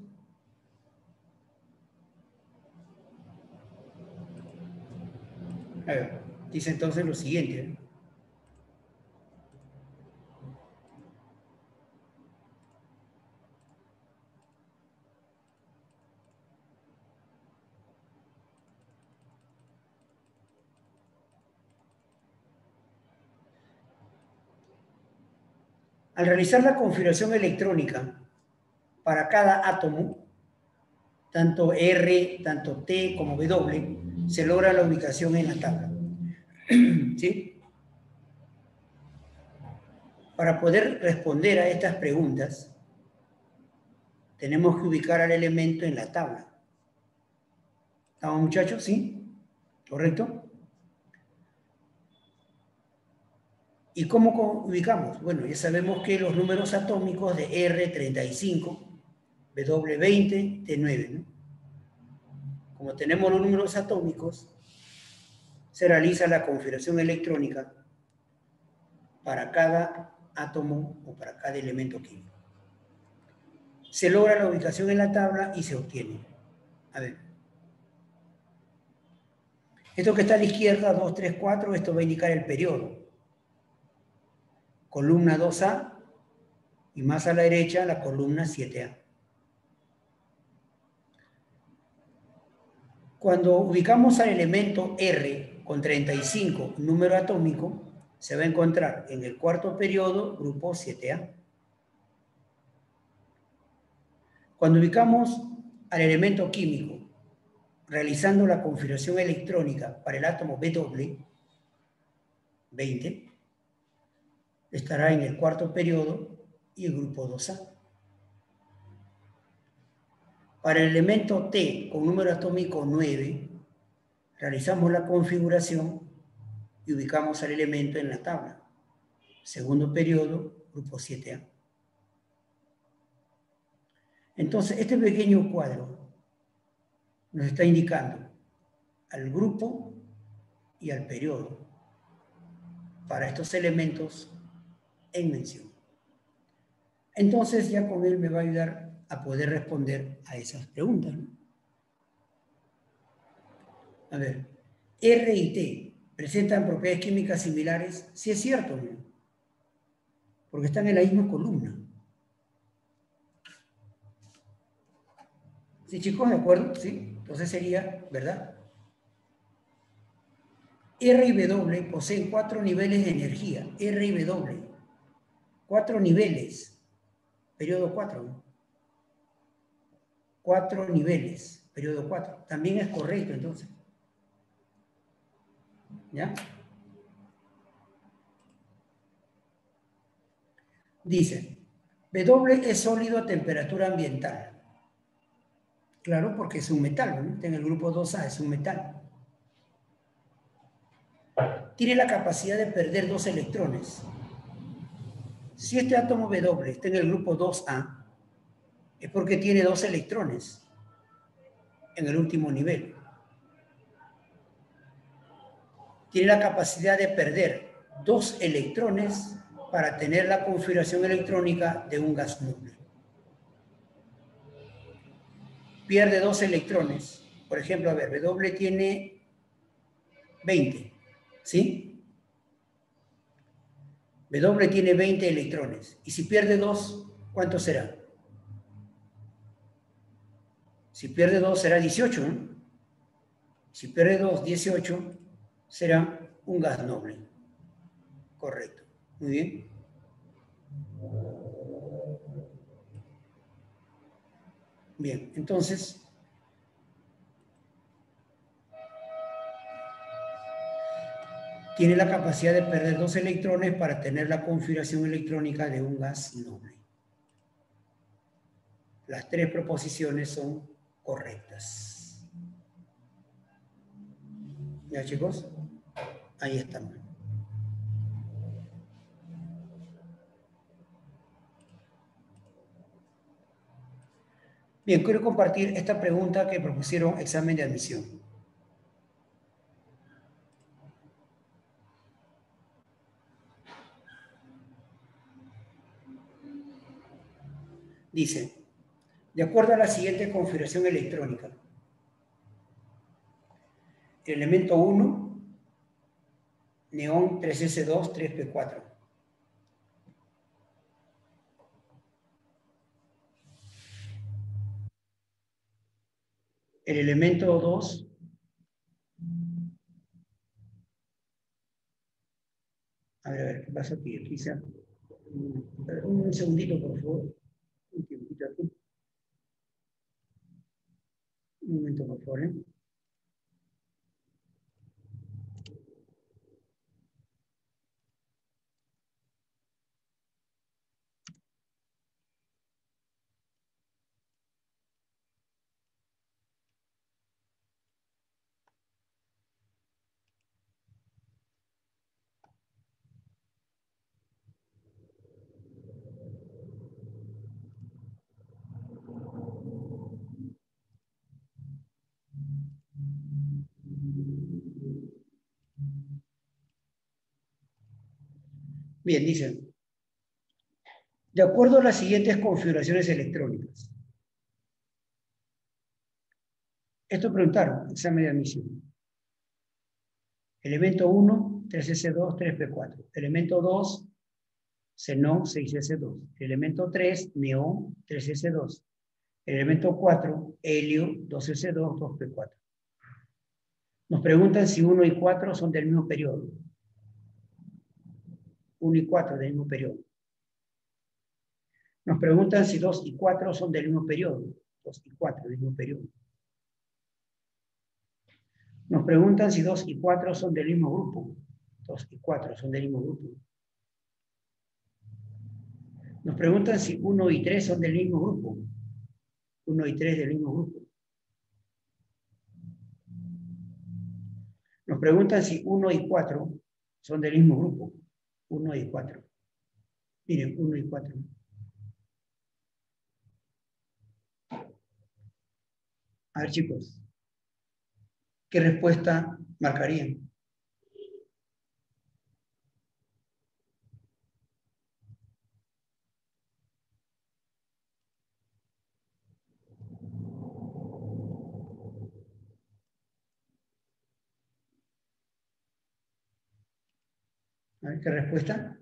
Dice entonces lo siguiente. Al realizar la configuración electrónica para cada átomo, tanto R, tanto T como W, se logra la ubicación en la tabla. ¿Sí? Para poder responder a estas preguntas, tenemos que ubicar al elemento en la tabla. ¿Estamos muchachos? ¿Sí? ¿Correcto? ¿Y cómo ubicamos? Bueno, ya sabemos que los números atómicos de R35, W20, T9, ¿no? Como tenemos los números atómicos, se realiza la configuración electrónica para cada átomo o para cada elemento químico. Se logra la ubicación en la tabla y se obtiene. A ver. Esto que está a la izquierda, 2, 3, 4, esto va a indicar el periodo columna 2A y más a la derecha la columna 7A. Cuando ubicamos al elemento R con 35 número atómico, se va a encontrar en el cuarto periodo grupo 7A. Cuando ubicamos al elemento químico realizando la configuración electrónica para el átomo BW, 20, estará en el cuarto periodo y el grupo 2A. Para el elemento T con número atómico 9, realizamos la configuración y ubicamos al elemento en la tabla. Segundo periodo, grupo 7A. Entonces, este pequeño cuadro nos está indicando al grupo y al periodo para estos elementos en mención. Entonces ya con él me va a ayudar a poder responder a esas preguntas. A ver, R y T presentan propiedades químicas similares. Sí es cierto, porque están en la misma columna. ¿Sí, chicos? ¿De acuerdo? Sí. Entonces sería, ¿verdad? R y W poseen cuatro niveles de energía. R y W cuatro niveles, periodo 4. Cuatro niveles, periodo 4. También es correcto entonces. ¿Ya? Dice, W es sólido a temperatura ambiental. Claro, porque es un metal, ¿no? En el grupo 2A es un metal. Tiene la capacidad de perder dos electrones. Si este átomo W está en el grupo 2A, es porque tiene dos electrones en el último nivel. Tiene la capacidad de perder dos electrones para tener la configuración electrónica de un gas noble. Pierde dos electrones. Por ejemplo, a ver, W tiene 20, ¿sí? W tiene 20 electrones. Y si pierde 2, ¿cuánto será? Si pierde 2 será 18, ¿no? Si pierde 2, 18, será un gas noble. Correcto. Muy bien. Bien, entonces tiene la capacidad de perder dos electrones para tener la configuración electrónica de un gas noble. Las tres proposiciones son correctas. ¿Ya chicos? Ahí estamos. Bien, quiero compartir esta pregunta que propusieron examen de admisión. Dice, de acuerdo a la siguiente configuración electrónica. El elemento 1, neón 3S2, 3P4. El elemento 2, a ver, a ver, ¿qué pasa aquí? Quizá, un segundito, por favor. Un tiempito aquí. Un momento, por favor. ¿eh? Bien, dicen, de acuerdo a las siguientes configuraciones electrónicas. Esto preguntaron, examen de admisión. Elemento 1, 3S2, 3P4. Elemento 2, xenón, 6S2. Elemento 3, neón, 3S2. Elemento 4, helio, 2S2, 2P4. Nos preguntan si 1 y 4 son del mismo periodo. 1 y 4 del mismo periodo. Nos preguntan si 2 y 4 son del mismo periodo. 2 y 4 del mismo periodo. Nos preguntan si 2 y 4 son del mismo grupo. 2 y 4 son del mismo grupo. Nos preguntan si 1 y 3 son del mismo grupo. 1 y 3 del mismo grupo. Nos preguntan si 1 y 4 son del mismo grupo. 1 y 4. Miren, 1 y 4. A ver, chicos, ¿qué respuesta marcarían? A ver, ¿qué respuesta?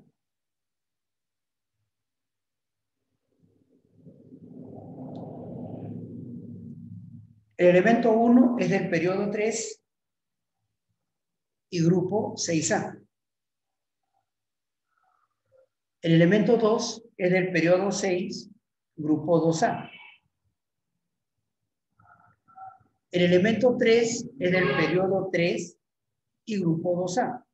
El elemento 1 es del periodo 3 y grupo 6A. El elemento 2 es del periodo 6, grupo 2A. El elemento 3 es del periodo 3 y grupo 2A.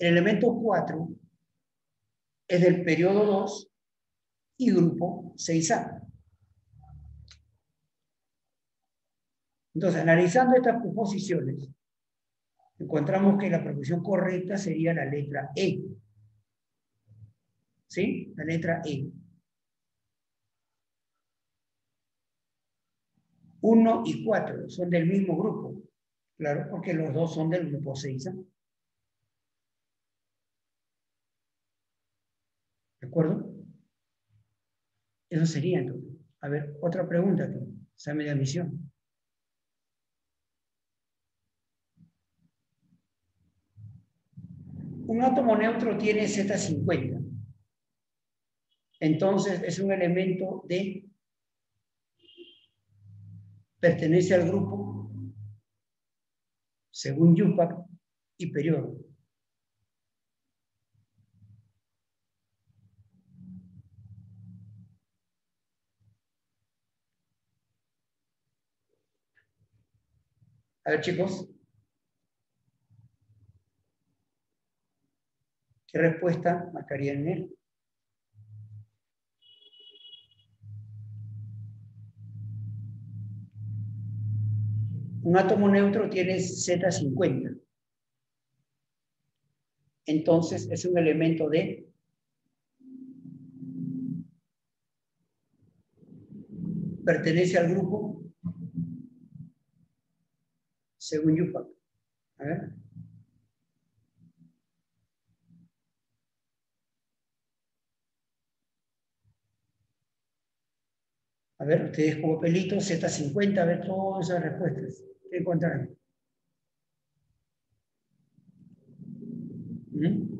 El elemento 4 es del periodo 2 y grupo 6A. Entonces, analizando estas proposiciones, encontramos que la proposición correcta sería la letra E. ¿Sí? La letra E. 1 y 4 son del mismo grupo. Claro, porque los dos son del grupo 6A. ¿De acuerdo? Eso sería entonces. A ver, otra pregunta. Examen de admisión. Un átomo neutro tiene Z50. Entonces es un elemento de... Pertenece al grupo, según Yupac, y periodo. A ver, chicos. ¿Qué respuesta marcaría en él? Un átomo neutro tiene Z50. Entonces es un elemento de pertenece al grupo según Yupac. A ver. A ver, ustedes como pelito, Z50, a ver todas esas respuestas. ¿Qué encontrarán? ¿Mm?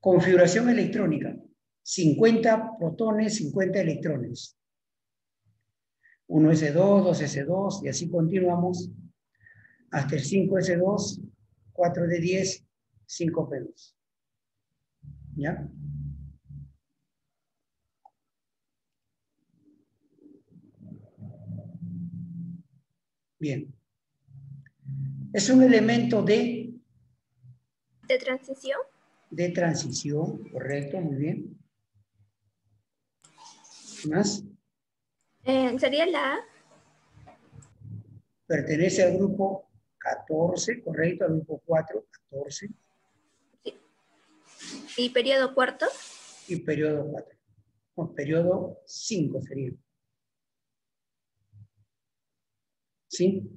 Configuración electrónica. 50 protones, 50 electrones. 1S2, 2S2 y así continuamos hasta el 5S2, 4D10, 5P2. ¿Ya? Bien. Es un elemento de... ¿De transición? De transición, correcto, muy bien. ¿Más? Eh, ¿Sería la A? Pertenece al grupo 14, correcto, al grupo 4, 14. Sí. ¿Y periodo cuarto? Y periodo 4. No, periodo 5 sería. ¿Sí?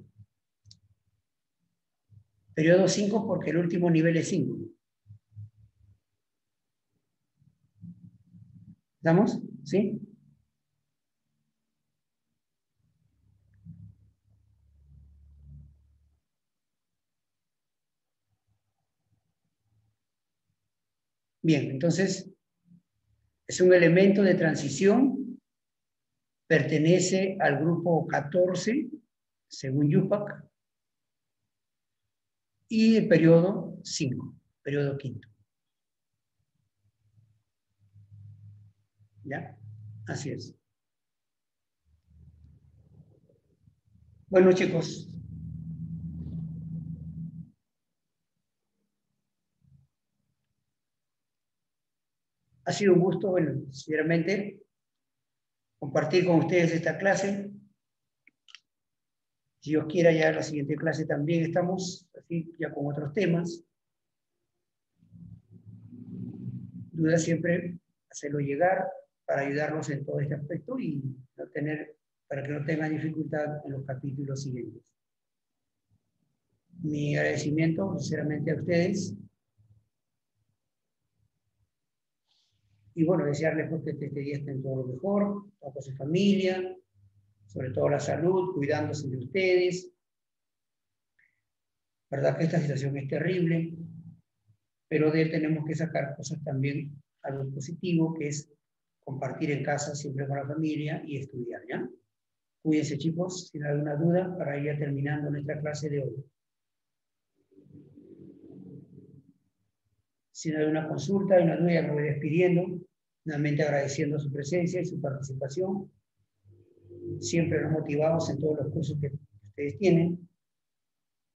Periodo 5 porque el último nivel es 5. ¿Estamos? ¿Sí? Bien, entonces es un elemento de transición, pertenece al grupo 14, según Yupac, y el periodo 5, periodo quinto. ¿Ya? Así es. Bueno, chicos. Ha sido un gusto, bueno, sinceramente, compartir con ustedes esta clase. Si Dios quiera, ya en la siguiente clase también estamos, así, ya con otros temas. Duda siempre hacerlo llegar para ayudarnos en todo este aspecto y no tener, para que no tengan dificultad en los capítulos siguientes. Mi agradecimiento sinceramente a ustedes. Y bueno, desearles pues, que este día estén todo lo mejor, con su familia, sobre todo la salud, cuidándose de ustedes. Verdad que esta situación es terrible, pero de tenemos que sacar cosas también, algo positivo, que es compartir en casa siempre con la familia y estudiar, ¿ya? Cuídense chicos, si hay alguna duda, para ir terminando nuestra clase de hoy. Si no una consulta, hay una duda, me voy despidiendo, nuevamente agradeciendo su presencia y su participación. Siempre nos motivamos en todos los cursos que ustedes tienen.